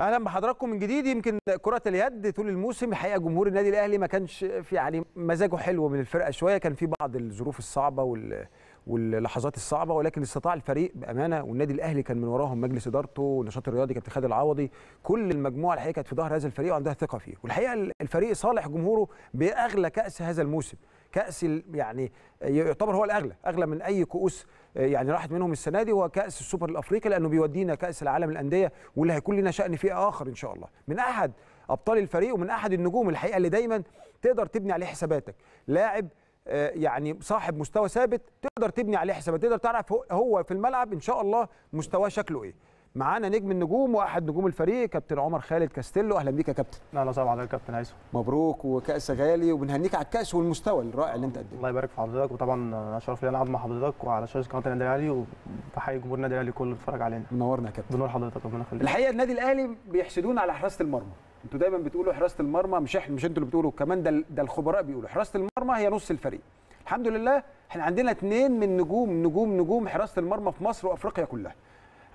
أهلا بحضراتكم من جديد. يمكن كرة اليد طول الموسم الحقيقة جمهور النادي الأهلي ما كانش في يعني مزاجه حلو من الفرقة شوية. كان في بعض الظروف الصعبة وال واللحظات الصعبة ولكن استطاع الفريق بأمانة. والنادي الأهلي كان من وراهم مجلس إدارته والنشاط الرياضي كابتن خالد العوضي. كل المجموعة الحقيقة كانت في ظهر هذا الفريق وعندها ثقة فيه. والحقيقة الفريق صالح جمهوره بأغلى كأس هذا الموسم. كأس يعني يعتبر هو الأغلى أغلى من أي كؤوس يعني راحت منهم السنة دي هو كأس السوبر الأفريقي لأنه بيودينا كأس العالم للأندية واللي هيكون لنا شأن فيه آخر إن شاء الله. من أحد أبطال الفريق ومن أحد النجوم الحقيقة اللي دايما تقدر تبني عليه حساباتك. لاعب آه، يعني صاحب مستوى ثابت تقدر تبني عليه حسابات تقدر تعرف هو في الملعب إن شاء الله مستواه شكله إيه. معانا نجم النجوم واحد نجوم الفريق كابتن عمر خالد كاستيلو. أهلا بيك يا كابتن. أهلا وسهلا حضرتك كابتن هيثم مبروك وكأس غالي وبنهنيك على الكأس والمستوى الرائع اللي أنت قدمته. الله يبارك في حضرتك وطبعا أنا شرف لي اقعد مع حضرتك وعلى شاشة قناة النادي الأهلي وبحيي جمهور النادي الأهلي كله بيتفرج علينا. منورنا يا كابتن. بنور حضرتك ربنا يخليك. الحقيقة النادي الأهلي بيحسدونا على حراسة المرمى. أنتوا دايما بتقولوا حراسة المرمى مش إحنا مش أنتوا اللي بتقولوا كمان ده ده الخبراء بيقولوا. حراسة المرمى هي نص الفريق. الحمد لله إحنا عندنا اثنين من نجوم نجوم نجوم حراسة المرمى في مصر وأفريقيا كلها.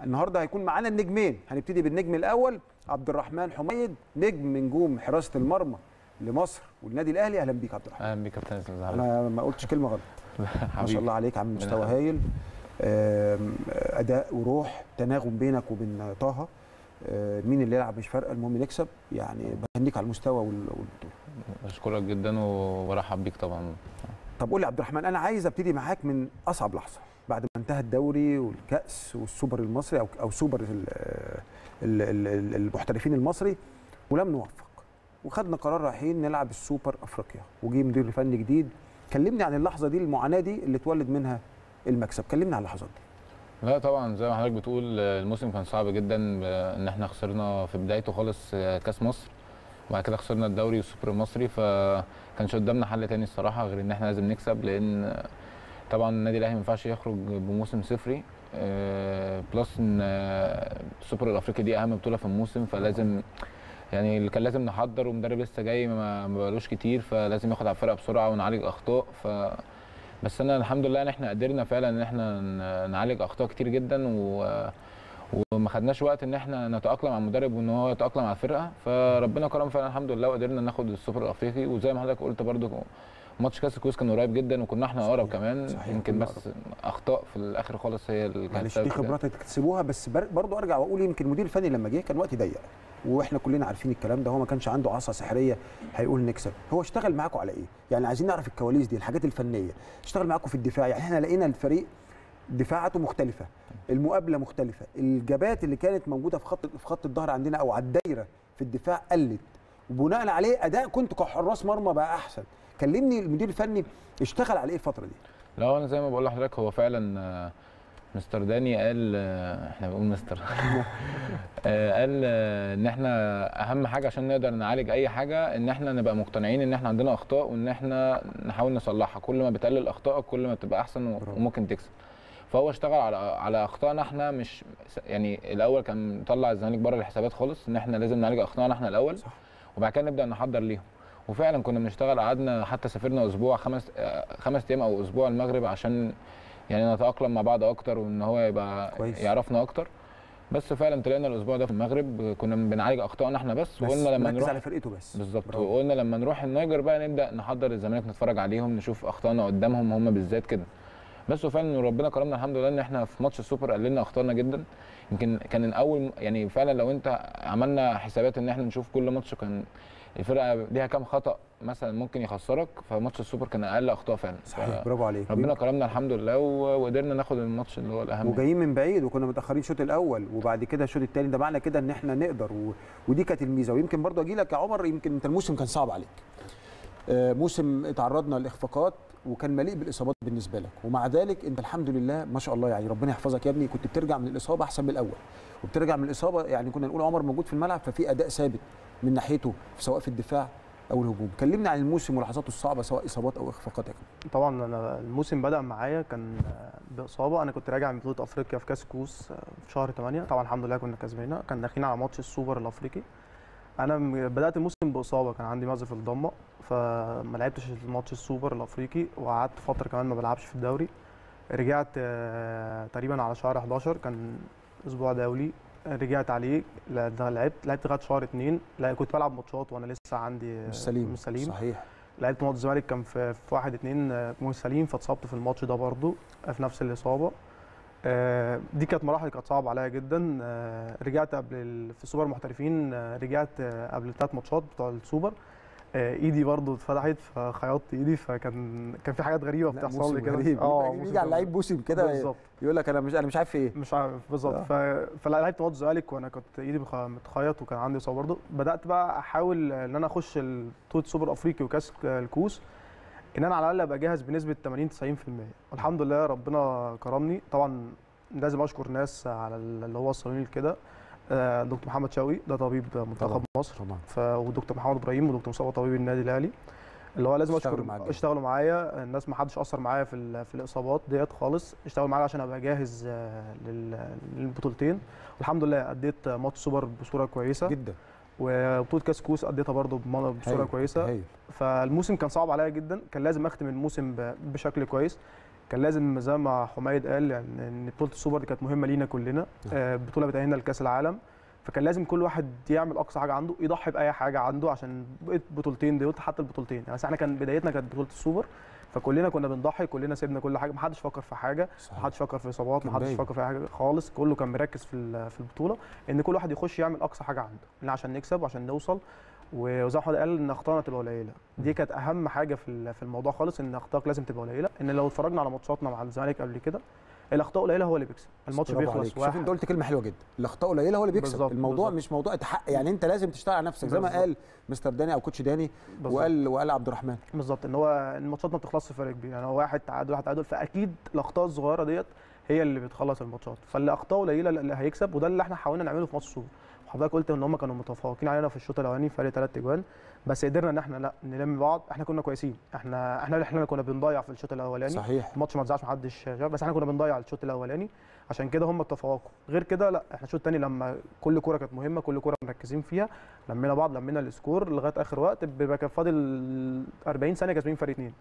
النهارده هيكون معانا النجمين. هنبتدي بالنجم الأول عبد الرحمن حميد نجم نجوم حراسه المرمى لمصر والنادي الأهلي. أهلا بيك عبد الرحمن. أهلا بيك كابتن أنا ما قلتش كلمة غلط. ما شاء الله عليك عامل مستوى. هايل. أداء وروح تناغم بينك وبين طه. مين اللي يلعب مش فارقة المهم نكسب. يعني بهنيك على المستوى وال- والبطوله بشكرك جدا وبرحب بيك طبعا. طب قول لي عبد الرحمن أنا عايز أبتدي معاك من أصعب لحظة. بعد ما انتهى الدوري والكأس والسوبر المصري أو أو سوبر ال- ال- ال- ال- المحترفين المصري ولم نوفق. وخدنا قرار رايحين نلعب السوبر أفريقيا. وجي مدير فني جديد كلمني عن اللحظة دي المعاناة دي اللي اتولد منها المكسب. كلمني عن اللحظات دي. لا طبعا زي ما حضرتك بتقول الموسم كان صعب جدا إن إحنا خسرنا في بدايته خالص كأس مصر. وبعد كده خسرنا الدوري والسوبر المصري فكانش قدامنا حل تاني الصراحة غير إن إحنا لازم نكسب لأن طبعا النادي الأهلي ما ينفعش يخرج بموسم صفري آه، plus إن آه، السوبر الأفريقي دي أهم بطولة في الموسم فلازم يعني اللي كان لازم نحضر ومدرب لسه جاي ما بقالوش كتير فلازم ياخد على الفرقة بسرعة ونعالج أخطاء ف بس أنا الحمد لله إن إحنا قدرنا فعلا إن إحنا نعالج أخطاء كتير جدا و وما خدناش وقت إن إحنا نتأقلم على المدرب وإن هو يتأقلم على الفرقة فربنا كرم فعلا الحمد لله وقدرنا ناخد السوبر الأفريقي وزي ما حضرتك قلت برضو ماتش كاس الكويس كان قريب جدا وكنا إحنا أقرب كمان. يمكن بس أخطاء في الآخر خالص هي اللي كانت معلش دي في كده. خبرات تكتسبوها بس بر- برضو أرجع وأقول يمكن المدير الفني لما جه كان وقت ضيق وإحنا كلنا عارفين الكلام ده هو ما كانش عنده عصا سحرية هيقول نكسب. هو اشتغل معاكم على إيه؟ يعني عايزين نعرف الكواليس دي الحاجات الفنية. اشتغل معاكم في الدفاع يعني إحنا لقينا الفريق دفاعاته مختلفة المقابلة مختلفة الجبات اللي كانت موجودة في خط في خط الظهر عندنا أو على الدايرة في الدفاع قلت وبناء عليه أداء كنت كحراس مرمى بقى أحسن. كلمني المدير الفني اشتغل على إيه الفترة دي؟ لا أنا زي ما بقول لحضرتك هو فعلا آه، مستر داني قال آه، إحنا بنقول مستر. آه، قال إن إحنا أهم حاجة عشان نقدر نعالج أي حاجة إن إحنا نبقى مقتنعين إن إحنا عندنا أخطاء وإن إحنا نحاول نصلحها. كل ما بتقلل أخطائك كل ما بتبقى أحسن. وممكن تكسب. فهو اشتغل على على أخطائنا إحنا مش يعني الأول كان مطلع الزمالك بره الحسابات خالص إن إحنا لازم نعالج أخطائنا إحنا الأول صح. وبعد كده نبدأ نحضر ليهم. وفعلا كنا بنشتغل قعدنا حتى سافرنا أسبوع خمس آه، خمس أيام أو أسبوع المغرب عشان يعني نتأقلم مع بعض أكتر وإن هو يبقى كويس. يعرفنا أكتر بس فعلا طلعنا الأسبوع ده في المغرب كنا بنعالج أخطائنا إحنا بس, بس وقلنا لما نروح على فرقته بس بالظبط. وقلنا لما نروح النيجر بقى نبدأ نحضر الزمالك نتفرج عليهم نشوف أخطائنا قدامهم هم بالذات كده بس وفعلا ربنا كرمنا الحمد لله إن إحنا في ماتش السوبر قللنا اخطائنا جدا. يمكن كان الأول يعني فعلا لو أنت عملنا حسابات إن إحنا نشوف كل ماتش كان الفرقة ليها كام خطأ مثلا ممكن يخسرك فماتش السوبر كان أقل أخطاء فعلا. صحيح برافو عليك. ربنا كرمنا الحمد لله وقدرنا ناخد الماتش اللي هو الأهم. وجايين من بعيد وكنا متأخرين الشوط الأول وبعد كده الشوط الثاني ده معنى كده إن إحنا نقدر و... ودي كانت الميزة. ويمكن برضه أجي لك يا عمر يمكن أنت الموسم كان صعب عليك. آه، موسم تعرضنا لإخفاقات وكان مليء بالإصابات بالنسبة لك. ومع ذلك أنت الحمد لله ما شاء الله يعني ربنا يحفظك يا ابني كنت بترجع من الإصابة أحسن من الأول. وبترجع من الإصابة يعني كنا نقول عمر موجود في الملعب ففي أداء ثابت من ناحيته سواء في الدفاع أو الهجوم. كلمنا عن الموسم ولحظاته الصعبة سواء إصابات أو إخفاقات. طبعا أنا الموسم بدأ معايا كان بإصابة. أنا كنت راجع من بطولة أفريقيا في كأس كؤوس في شهر 8 طبعا الحمد لله كنا كسبانين. كان داخلين على ماتش السوبر الأفريقي. أنا بدأت الموسم بإصابة كان عندي مزق في الضمة. فما لعبتش الماتش السوبر الأفريقي وقعدت فترة كمان ما بلعبش في الدوري. رجعت آه، تقريبا على شهر 11 كان أسبوع دولي. رجعت عليه لعبت لعبت لغاية شهر 2 لا كنت بلعب ماتشات وأنا لسه عندي مش سليم. مش سليم. صحيح. لعبت ماتش الزمالك كان في في واحد اتنين آه، مش سليم فاتصبت في الماتش ده برضو آه، في نفس الإصابة. دي كانت مراحل كانت صعبة عليا جدا. رجعت قبل في سوبر محترفين رجعت قبل الثلاث ماتشات بتوع السوبر. إيدي برضو اتفتحت فخيطت إيدي فكان كان في حاجات غريبة بتحصل لي كده. آه يجي- موسم يجي على اللعيب موسم كده بالظبط. يقول لك أنا مش أنا مش عارف إيه. مش عارف بالظبط. آه. ف... فلعبت ماتش الزمالك وأنا كنت إيدي متخيط وكان عندي إصابة. برضه بدأت بقى أحاول إن أنا أخش بطوله سوبر أفريقي وكأس الكؤوس إن أنا على الأقل أبقى جاهز بنسبة 80 90% والحمد لله ربنا كرمني. طبعا لازم أشكر ناس على ال- اللي هو وصلوني لكده. آه، دكتور محمد شوقي ده طبيب منتخب طبعاً. مصر. طبعا. ف... ودكتور محمد إبراهيم ودكتور مصطفى طبيب النادي الأهلي. اللي هو لازم اشكر جدا. اشتغلوا معايا. الناس ما حدش أثر معايا في ال- في الإصابات ديت خالص. اشتغلوا معايا عشان أبقى جاهز آه، لل- للبطولتين. والحمد لله أديت ماتش سوبر بصورة كويسة. جدا. وبطولة كاس كؤوس أديتها برضو بم- بصورة هايل، كويسة. هايل. فالموسم كان صعب عليا جدا. كان لازم أختم الموسم ب- بشكل كويس. كان لازم زي ما حميد قال يعني إن بطولة السوبر دي كانت مهمة لينا كلنا. آه، بطولة بتاهلنا لكأس العالم. فكان لازم كل واحد يعمل أقصى حاجة عنده يضحي بأي حاجة عنده عشان بطولتين دول حتى البطولتين. يعني إحنا كان بدايتنا كانت بطولة السوبر. فكلنا كنا بنضحي كلنا سيبنا كل حاجة محدش فكر في حاجة صحيح. محدش فكر في إصابات محدش باين. فكر في حاجة خالص. كله كان مركز في في البطولة. إن كل واحد يخش يعمل أقصى حاجة عنده. عشان نكسب وعشان نوصل وزي ما حضرتك قال ان اخطائنا تبقى قليلة. دي كانت أهم حاجة في في الموضوع خالص إن اخطائك لازم تبقى قليلة. إن لو اتفرجنا على ماتشاتنا مع الزمالك قبل كده الأخطاء قليلة هو اللي بيكسب. الماتش بيخلص عليك. شوف واحد. أنت قلت كلمة حلوة جدا. الأخطاء قليلة هو اللي بيكسب. بالظبط، الموضوع بالظبط. مش موضوع تحقق يعني أنت لازم تشتغل على نفسك. زي ما. قال مستر داني أو كوتش داني بالظبط. وقال وقال عبد الرحمن. بالظبط إن هو الماتشات ما بتخلصش فرق كبير. يعني هو واحد تعادل واحد تعادل فأكيد الأخطاء الصغيرة ديت هي اللي بتخلص الماتشات. فاللي أخطاء قليلة اللي هيكسب وده اللي إحنا حاولنا نعمله في ماتش السوبر. وحضرتك قلت إن هم كانوا متفوقين علينا في الشوط الأولاني فرق ثلاث اجوان بس قدرنا إن إحنا لا نلم بعض إحنا كنا كويسين. إحنا إحنا إحنا كنا بنضيع في الشوط الأولاني. صحيح. الماتش ما اتذاعش محدش شاف بس إحنا كنا بنضيع الشوط الأولاني. عشان كده هم تفوقوا غير كده لا إحنا الشوط الثاني لما كل كوره كانت مهمة كل كوره مركزين فيها لمينا بعض لمينا ال score لغاية آخر وقت بيبقى كان فاضل 40 ثانية كاسبين فرق اثنين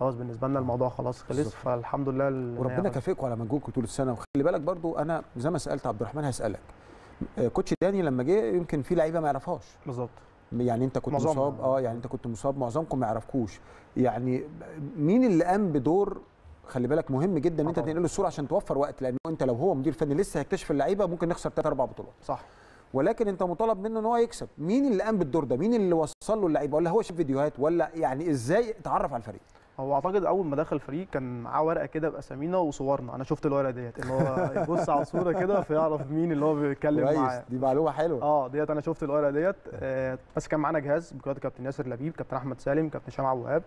خلاص بالنسبة لنا الموضوع خلاص خلص بالظبط. فالحمد لله وربنا كافئكم على مجهودكم طول السنة. وخلي بالك برضو أنا زي ما سألت عبد الرحمن هسألك. كوتش داني لما جه يمكن في لعيبة ما يعرفهاش. بالظبط. يعني انت كنت معظمنا. مصاب آه يعني انت كنت مصاب معظمكم ما يعرفكوش. يعني مين اللي قام بدور؟ خلي بالك مهم جدا ان آه انت طبعا. تنقله الصورة عشان توفر وقت لأن انت لو هو مدير فني لسه هيكتشف اللعيبة ممكن نخسر ثلاث أربع بطولات. صح. ولكن انت مطالب منه إن هو يكسب. مين اللي قام بالدور ده؟ مين اللي وصل له اللعيبة؟ ولا هو شاف فيديوهات؟ ولا يعني إزاي اتعرف على الفريق؟ هو أعتقد أول ما دخل الفريق كان معاه ورقة كده بأسامينا وصورنا. أنا شفت الورقة ديت ان هو يبص على الصورة كده فيعرف مين اللي هو بيتكلم كويس معاه. دي معلومة حلوة. آه ديت أنا شفت الورقة ديت. آه بس كان معانا جهاز بقياده كابتن ياسر لبيب كابتن أحمد سالم كابتن هشام عبد الوهاب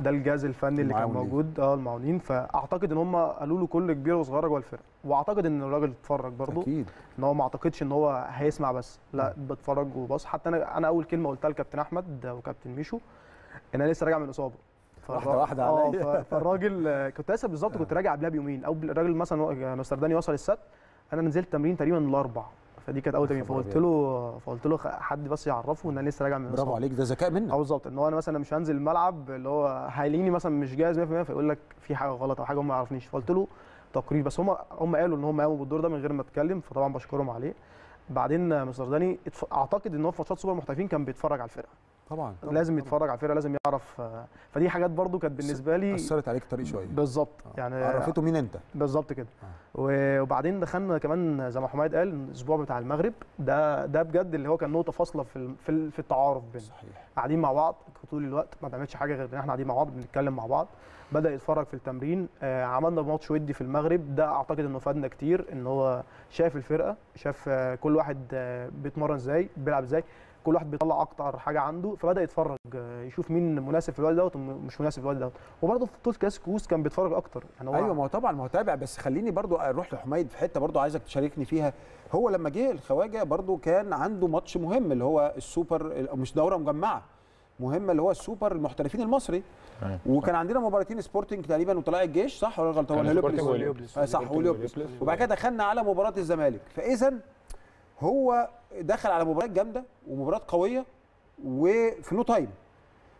ده الجهاز الفني اللي كان. موجود. آه المعاونين. فأعتقد إن هم قالوا له كل كبير وصغير جوه الفرقة. وأعتقد إن الراجل اتفرج برضه. أكيد. إن هو ما أعتقدش إن هو هيسمع بس. لا بتفرج وبص. حتى أنا أنا أول كلمة قلتها لكابتن أحمد وكابتن ميشو إن أنا لسه راجع من إصابة. واحدة فالر- واحدة آه عليا. فالراجل آه، كنت لسه بالظبط كنت راجع قبلها بيومين. أو الراجل مثلا و- مستر داني وصل السبت أنا نزلت تمرين تقريبا الأربع. فدي كانت أول تمرين. فقلت. له فقلت له حد بس يعرفه إن أنا لسه راجع من برافو. عليك. ده ذكاء منك. آه بالظبط. إن هو أنا مثلا مش هنزل الملعب اللي هو هيلاقيني مثلا مش جاهز 100% فيقول لك في حاجة غلط أو حاجة هم ما يعرفنيش. فقلت له تقرير. بس هم هم قالوا إن هم قاموا بالدور ده من غير ما أتكلم فطبعا بشكرهم عليه. بعدين مستر داني أعتقد إن هو في ماتشات سوبر محترفين كان بيتفرج على الفرقة. طبعا. طبعاً، لازم طبعاً. يتفرج على الفرقة لازم يعرف آه، فدي حاجات برضو كانت بالنسبة لي أثرت عليك الطريق شوية. بالظبط. آه. يعني عرفته مين أنت؟ بالظبط كده. و- وبعدين دخلنا كمان زي ما حمايد قال الأسبوع بتاع المغرب ده ده بجد اللي هو كان نقطة فاصلة في في ال- في التعارف بيننا صحيح. قاعدين مع بعض طول الوقت ما بنعملش حاجة غير إن إحنا قاعدين مع بعض بنتكلم مع بعض. بدأ يتفرج في التمرين آه عملنا ماتش ودي في المغرب. ده أعتقد إنه فادنا كتير إن هو شاف الفرقة شاف آه كل واحد آه بيتمرن إزاي بيلعب إزاي. كل واحد بيطلع أكتر حاجة عنده فبدأ يتفرج يشوف مين مناسب في الوقت دوت ومش مناسب في الوقت دوت. وبرده في بطوله كاس كؤوس كان بيتفرج أكتر يعني هو أيوه ما هو طبعا ما هو تابع. بس خليني برضو أروح لحميد في حتة برضو عايزك تشاركني فيها. هو لما جه الخواجة برضو كان عنده ماتش مهم اللي هو السوبر مش دورة مجمعة مهمه اللي هو السوبر المحترفين المصري. أيوة. وكان عندنا مباراتين سبورتنج تقريبا وطلائع الجيش صح ولا غلطان؟ كان ولا. آه، صح وهليوبلس. وبعد كده دخلنا على مباراة الزمالك. فاذا هو دخل على مباراه جامدة ومباراه قوية وفي no time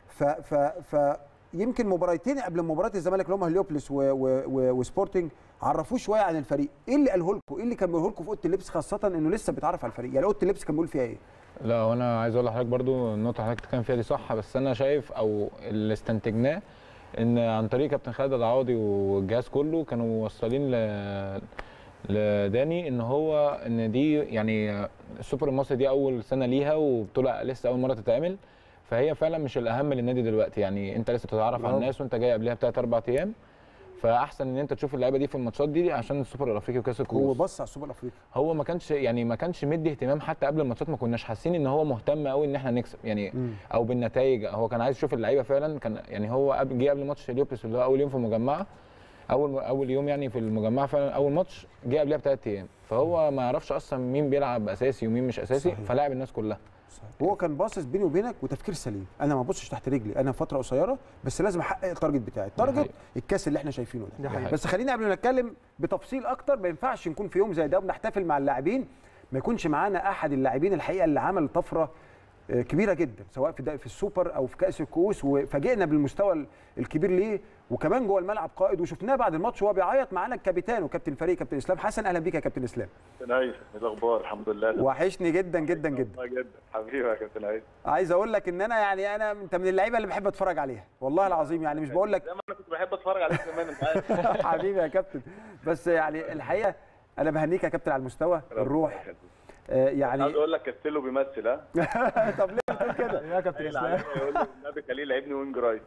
ف ف ف يمكن مباراتين قبل مباراه الزمالك اللي هم هليوبلس وسبورتنج عرفوه شوية عن الفريق. إيه اللي قاله لكم؟ إيه اللي كان بيقوله لكم في أوضة اللبس خاصة إنه لسه بيتعرف على الفريق؟ يعني أوضة اللبس كان بيقول فيها إيه؟ لا وأنا عايز أقول لحضرتك برضو النقطة حضرتك بتتكلم فيها دي صح بس أنا شايف أو اللي استنتجناه إن عن طريق كابتن خالد العوضي والجهاز كله كانوا موصلين ل لداني إن هو إن دي يعني السوبر المصري دي أول سنة ليها وبطوله لسه أول مرة تتعمل فهي فعلا مش الأهم للنادي دلوقتي. يعني أنت لسه بتتعرف على. الناس وأنت جاي قبلها بثلاث أربع أيام فأحسن إن أنت تشوف اللعيبة دي في الماتشات دي عشان السوبر الأفريقي وكأس هو الكؤوس بص على السوبر الأفريقي. هو ما كانش يعني ما كانش مدي اهتمام حتى قبل الماتشات ما كناش حاسين إن هو مهتم قوي إن إحنا نكسب يعني أو بالنتائج. هو كان عايز يشوف اللعيبة فعلا كان يعني هو جه قبل ماتش هليوبلس اللي هو أول يوم في المجمعه أول أول يوم يعني في المجمعه فعلا أول ماتش جه قبلها بثلاث أيام فهو ما يعرفش أصلا مين بيلعب أساسي ومين مش أساسي صحيح. فلاعب الناس كلها هو كان باصص بيني وبينك وتفكير سليم أنا ما ببصش تحت رجلي أنا فترة قصيرة بس لازم أحقق ال target بتاعي ال target. الكاس اللي إحنا شايفينه ده حقيقة. بس خلينا قبل ما نتكلم بتفصيل أكتر ما ينفعش نكون في يوم زي ده وبنحتفل مع اللاعبين ما يكونش معانا أحد اللاعبين الحقيقة اللي عمل طفرة كبيرة جدا سواء في في السوبر أو في كأس الكؤوس وفاجئنا بالمستوى ال- الكبير ليه. وكمان جوه الملعب قائد وشفناه بعد الماتش وهو بيعيط معانا الكابيتان وكابتن الفريق كابتن إسلام. حسن أهلا بيك يا كابتن إسلام. كابتن هيثم إيه الأخبار؟ الحمد لله. وحشني جدا جدا جدا. جدا. حبيبي يا كابتن هيثم عايز أقول لك إن أنا يعني أنا أنت من اللعيبة اللي بحب أتفرج عليها. والله العظيم يعني مش بقول لك زي ما أنا كنت بحب أتفرج عليك زمان أنت عارف. حبيبي يا كابتن. بس يعني الحقيقة أنا بهنيك يا كابتن على المستوى. الروح آه، عايز يعني أقول لك كاستيلو بيمثل ها؟ طب ليه بتقول كده؟ يا كابتن إسلام. يقول لي النبي خليه يلعبني wing right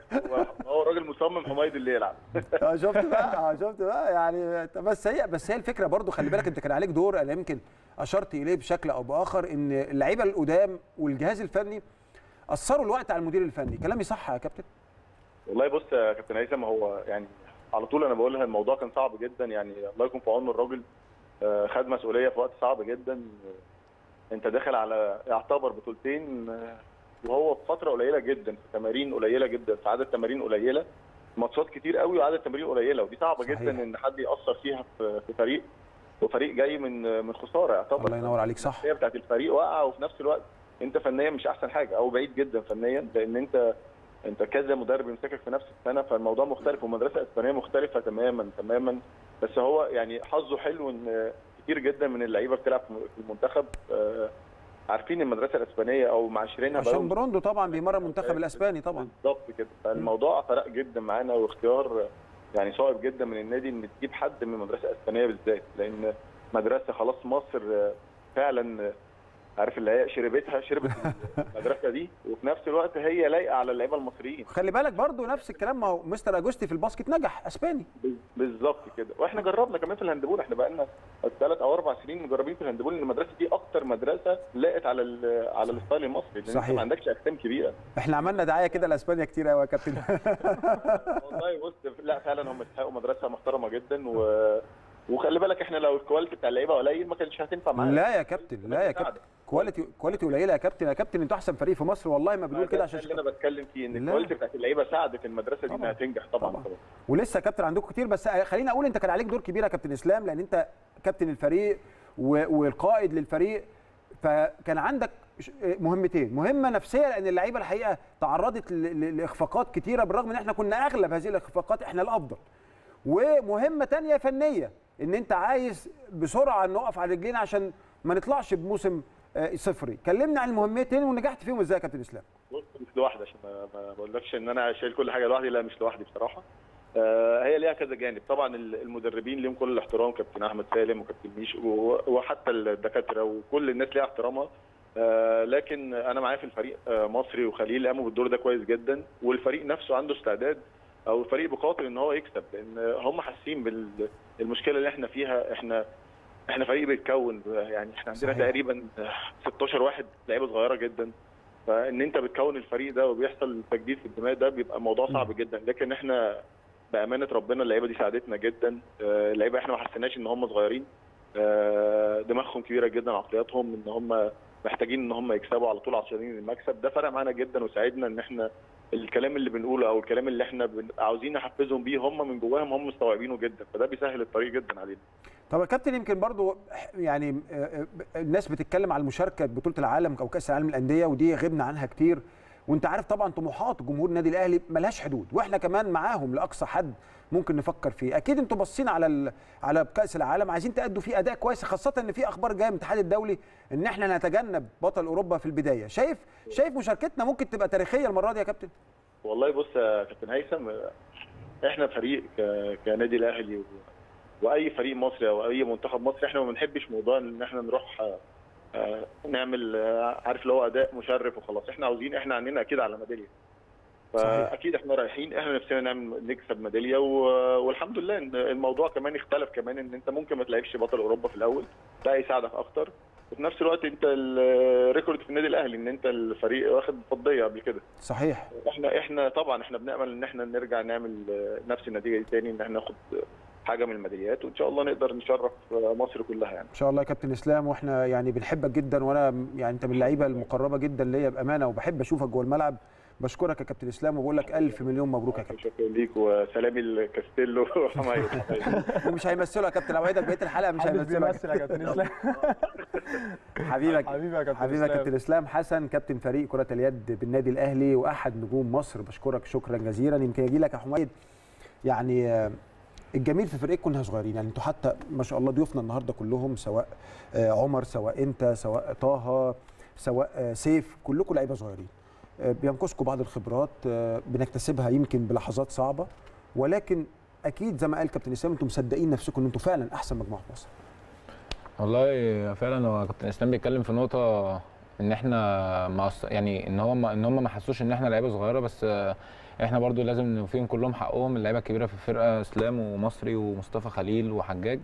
هو راجل مصمم حميد اللي يلعب. آه، شفت بقى آه، شفت بقى يعني بس هي بس هي الفكرة برضو خلي بالك انت كان عليك دور أنا يمكن أشرت إليه بشكل أو بآخر إن اللعيبة القدام والجهاز الفني أثروا الوقت على المدير الفني. كلامي صح يا كابتن؟ والله بص يا كابتن هيثم هو يعني على طول أنا بقولها الموضوع كان صعب جدا يعني الله يكون في عون الراجل آه، خد مسؤولية في وقت صعب جدا. انت داخل على يعتبر بطولتين آه، وهو في فترة قليلة جدا في تمارين قليلة جدا في عدد تمارين قليلة ماتشات كتير قوي وعدد تمارين قليلة ودي صعبة صحيح. جدا إن حد يأثر فيها في فريق وفريق جاي من من خسارة يعتبر الله ينور عليك صح هي بتاعت الفريق واقعة وفي نفس الوقت أنت فنيا مش أحسن حاجة أو بعيد جدا فنيا لأن أنت أنت كذا مدرب يمسكك في نفس السنة فالموضوع مختلف ومدرسة إسبانية مختلفة تماما تماما بس هو يعني حظه حلو إن كتير جدا من اللعيبة بتلعب في المنتخب. آه، عارفين المدرسة الأسبانية أو معاشرينها عشان بروندو طبعا بيمرن المنتخب الأسباني طبعا. بالظبط كده. فالموضوع فرق جدا معانا واختيار يعني صعب جدا من النادي إن تجيب حد من مدرسه اسبانيه بالذات لأن مدرسة خلاص مصر فعلا عارف اللي هي شربتها شربت المدرسة دي وفي نفس الوقت هي لايقة على اللعيبة المصريين. خلي بالك برضو نفس الكلام ما هو مستر أجوستي في ال basket نجح أسباني. بالظبط كده. وإحنا جربنا كمان في ال handball إحنا بقى لنا ثلاث أو أربع سنين مجربين في ال handball ان المدرسة دي أكتر مدرسة لاقت على ال- على ال style المصري. لأن أنت. ما عندكش أجسام كبيرة. إحنا عملنا دعاية كده لأسبانيا كتير قوي يا كابتن. والله بص لا فعلا هم يستحقوا مدرسة محترمة جدا و... وخلي بالك إحنا لو ال quality بتاع اللعيبة قليل ما كانش هتنفع معانا. لا يا كابتن لا يا كابتن. quality quality قليلة يا كابتن يا كابتن أنتوا أحسن فريق في مصر. والله ما بنقول كده عشان اللي أنا بتكلم فيه إن. ال quality بتاعت اللعيبة ساعدت المدرسة دي. إنها تنجح. طبعا طبعاً. طبعا. ولسه كابتن عندكم كتير بس خليني أقول أنت كان عليك دور كبير يا كابتن إسلام لأن أنت كابتن الفريق والقائد للفريق. فكان عندك مهمتين. مهمة نفسية لأن اللعيبة الحقيقة تعرضت لإخفاقات كتيرة بالرغم إن إحنا كنا أغلب هذه الإخفاقات إحنا الأفضل. ومهمة تانية فنية إن أنت عايز بسرعة نقف على رجلينا عشان ما نطلعش بموسم صفري. كلمنا عن المهمتين ونجحت فيهم إزاي يا كابتن إسلام؟ بص مش لوحدي عشان ما بقولكش إن أنا شايل كل حاجة لوحدي لا مش لوحدي بصراحة. آه، هي ليها كذا جانب. طبعا ال- المدربين ليهم كل الاحترام كابتن أحمد سالم وكابتن ميش وحتى الدكاترة وكل الناس ليها احترامها. آه، لكن أنا معايا في الفريق آه، مصري وخليل قاموا بالدور ده كويس جدا. والفريق نفسه عنده استعداد أو الفريق بقاتل إن هو يكسب لأن هم حاسين بالمشكلة اللي إحنا فيها. إحنا إحنا فريق بيتكون يعني إحنا عندنا صحيح. تقريبا 16 واحد لعيبة صغيرة جدا. فإن أنت بتكون الفريق ده وبيحصل تجديد في الدماء ده بيبقى موضوع صعب جدا. لكن إحنا بأمانة ربنا اللعيبة دي ساعدتنا جدا. آه، اللعيبة إحنا ما حسيناش إن هم صغيرين. آه، دماغهم كبيرة جدا عقلياتهم إن هم محتاجين إن هم يكسبوا على طول عشان المكسب. ده فرق معانا جدا وساعدنا إن إحنا الكلام اللي بنقوله أو الكلام اللي إحنا عاوزين نحفزهم بيه هم من جواهم هم مستوعبينه جدا. فده بيسهل الطريق جدا علينا. طب يا كابتن يمكن برضو يعني آه، آه، الناس بتتكلم على المشاركة بطوله العالم أو كأس العالم للأندية ودي غبنا عنها كتير. وانت عارف طبعا طموحات جمهور النادي الأهلي ملهاش حدود وإحنا كمان معاهم لأقصى حد ممكن نفكر فيه. أكيد أنتوا باصين على ال... على كأس العالم عايزين تأدوا فيه أداء كويس خاصة إن في أخبار جاية من الاتحاد الدولي إن إحنا نتجنب بطل أوروبا في البداية. شايف شايف مشاركتنا ممكن تبقى تاريخية المرة دي يا كابتن؟ والله بص يا كابتن هيثم إحنا فريق ك- كنادي الأهلي و... وأي فريق مصري أو أي منتخب مصري إحنا ما بنحبش موضوع إن إحنا نروح نعمل آه، عارف اللي هو أداء مشرف وخلاص. إحنا عاوزين إحنا عندنا أكيد على ميدالية. فأكيد إحنا رايحين إحنا نفسنا نعمل نكسب ميدالية و... والحمد لله إن الموضوع كمان اختلف كمان إن أنت ممكن ما تلعبش بطل أوروبا في الأول ده هيساعدك أكتر. وفي نفس الوقت أنت الريكورد في النادي الأهلي إن أنت الفريق واخد فضية قبل كده. صحيح. إحنا إحنا طبعا إحنا بنأمل إن إحنا نرجع نعمل آه، نفس النتيجة دي تاني إن إحنا ناخد حاجة من الميداليات وإن شاء الله نقدر نشرف مصر كلها يعني. إن شاء الله يا كابتن إسلام وإحنا يعني بنحبك جدا وأنا يعني أنت من اللعيبة المقربة جدا ليا بأمانة وبحب أشوفك جوه الملعب. بشكرك يا كابتن إسلام وبقول لك ألف مليون مبروك يا كابتن. شكرا ليك وسلامي لكاستيلو. وحمايد ومش هيمثلوا يا كابتن أوعدك بقية الحلقة مش هيمثلوا يا بيمثل يا كابتن إسلام. حبيبك حبيبي يا كابتن إسلام. كابتن إسلام. حسن كابتن فريق كرة اليد بالنادي الأهلي وأحد نجوم مصر. بشكرك شكرا جزيلا. يمكن أجي لك يا حميد يعني الجميل في فريقكم انها صغيرين. يعني أنتوا حتى ما شاء الله ضيوفنا النهارده كلهم سواء آه، عمر سواء انت سواء طه سواء آه، سيف كلكم لعيبة صغيرين. آه، بينقصكم بعض الخبرات بنكتسبها يمكن بلحظات صعبة. ولكن أكيد زي ما قال كابتن إسلام أنتم مصدقين نفسكم إن أنتم فعلا أحسن مجموعة في مصر. والله فعلا هو كابتن إسلام بيتكلم في نقطة إن إحنا يعني إن هم إن هم ما حسوش إن إحنا لعيبة صغيرة بس إحنا برضو لازم نوفيهم كلهم حقهم اللعيبة الكبيرة في الفرقة اسلام ومصري ومصطفى خليل وحجاج